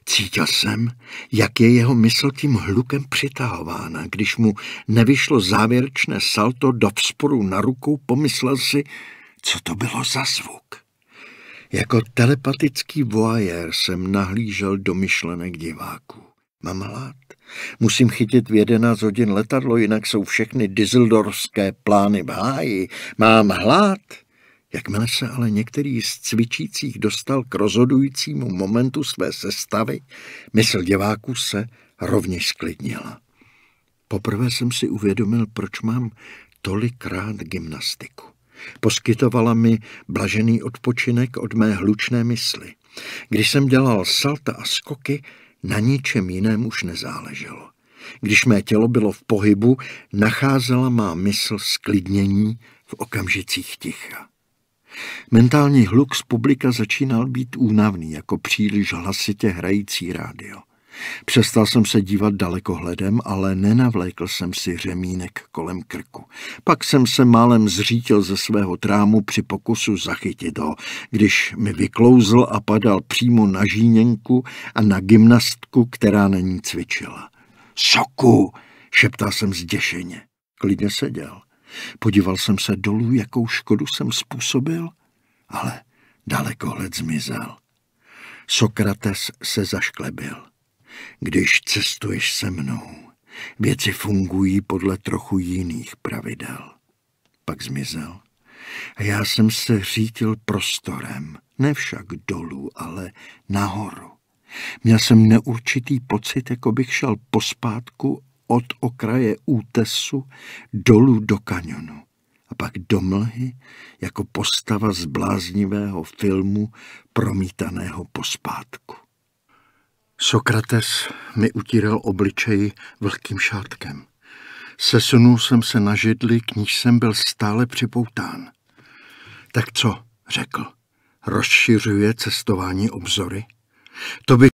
Cítil jsem, jak je jeho mysl tím hlukem přitahována. Když mu nevyšlo závěrečné salto do vzporu na rukou, pomyslel si, co to bylo za zvuk. Jako telepatický voyeur jsem nahlížel do myšlenek diváků. Mám hlad. Musím chytit v jedenáct hodin letadlo, jinak jsou všechny dizeldorské plány v háji. Mám hlad. Jakmile se ale některý z cvičících dostal k rozhodujícímu momentu své sestavy, mysl diváků se rovněž sklidnila. Poprvé jsem si uvědomil, proč mám tolikrát gymnastiku. Poskytovala mi blažený odpočinek od mé hlučné mysli. Když jsem dělal salta a skoky, na ničem jiném už nezáleželo. Když mé tělo bylo v pohybu, nacházela má mysl sklidnění v okamžicích ticha. Mentální hluk z publika začínal být únavný, jako příliš hlasitě hrající rádio. Přestal jsem se dívat dalekohledem, ale nenavlékl jsem si řemínek kolem krku. Pak jsem se málem zřítil ze svého trámu při pokusu zachytit ho, když mi vyklouzl a padal přímo na žíněnku a na gymnastku, která na ní cvičila. Soku, šeptal jsem zděšeně. Klidně seděl. Podíval jsem se dolů, jakou škodu jsem způsobil, ale dalekohled zmizel. Sokrates se zašklebil. Když cestuješ se mnou, věci fungují podle trochu jiných pravidel. Pak zmizel. A já jsem se řítil prostorem, ne však dolů, ale nahoru. Měl jsem neurčitý pocit, jako bych šel pospátku od okraje útesu dolů do kanionu a pak do mlhy jako postava z bláznivého filmu promítaného pospátku. Sokrates mi utíral obličej vlhkým šátkem. Sesunul jsem se na židli, k níž jsem byl stále připoután. Tak co, řekl, rozšiřuje cestování obzory? To by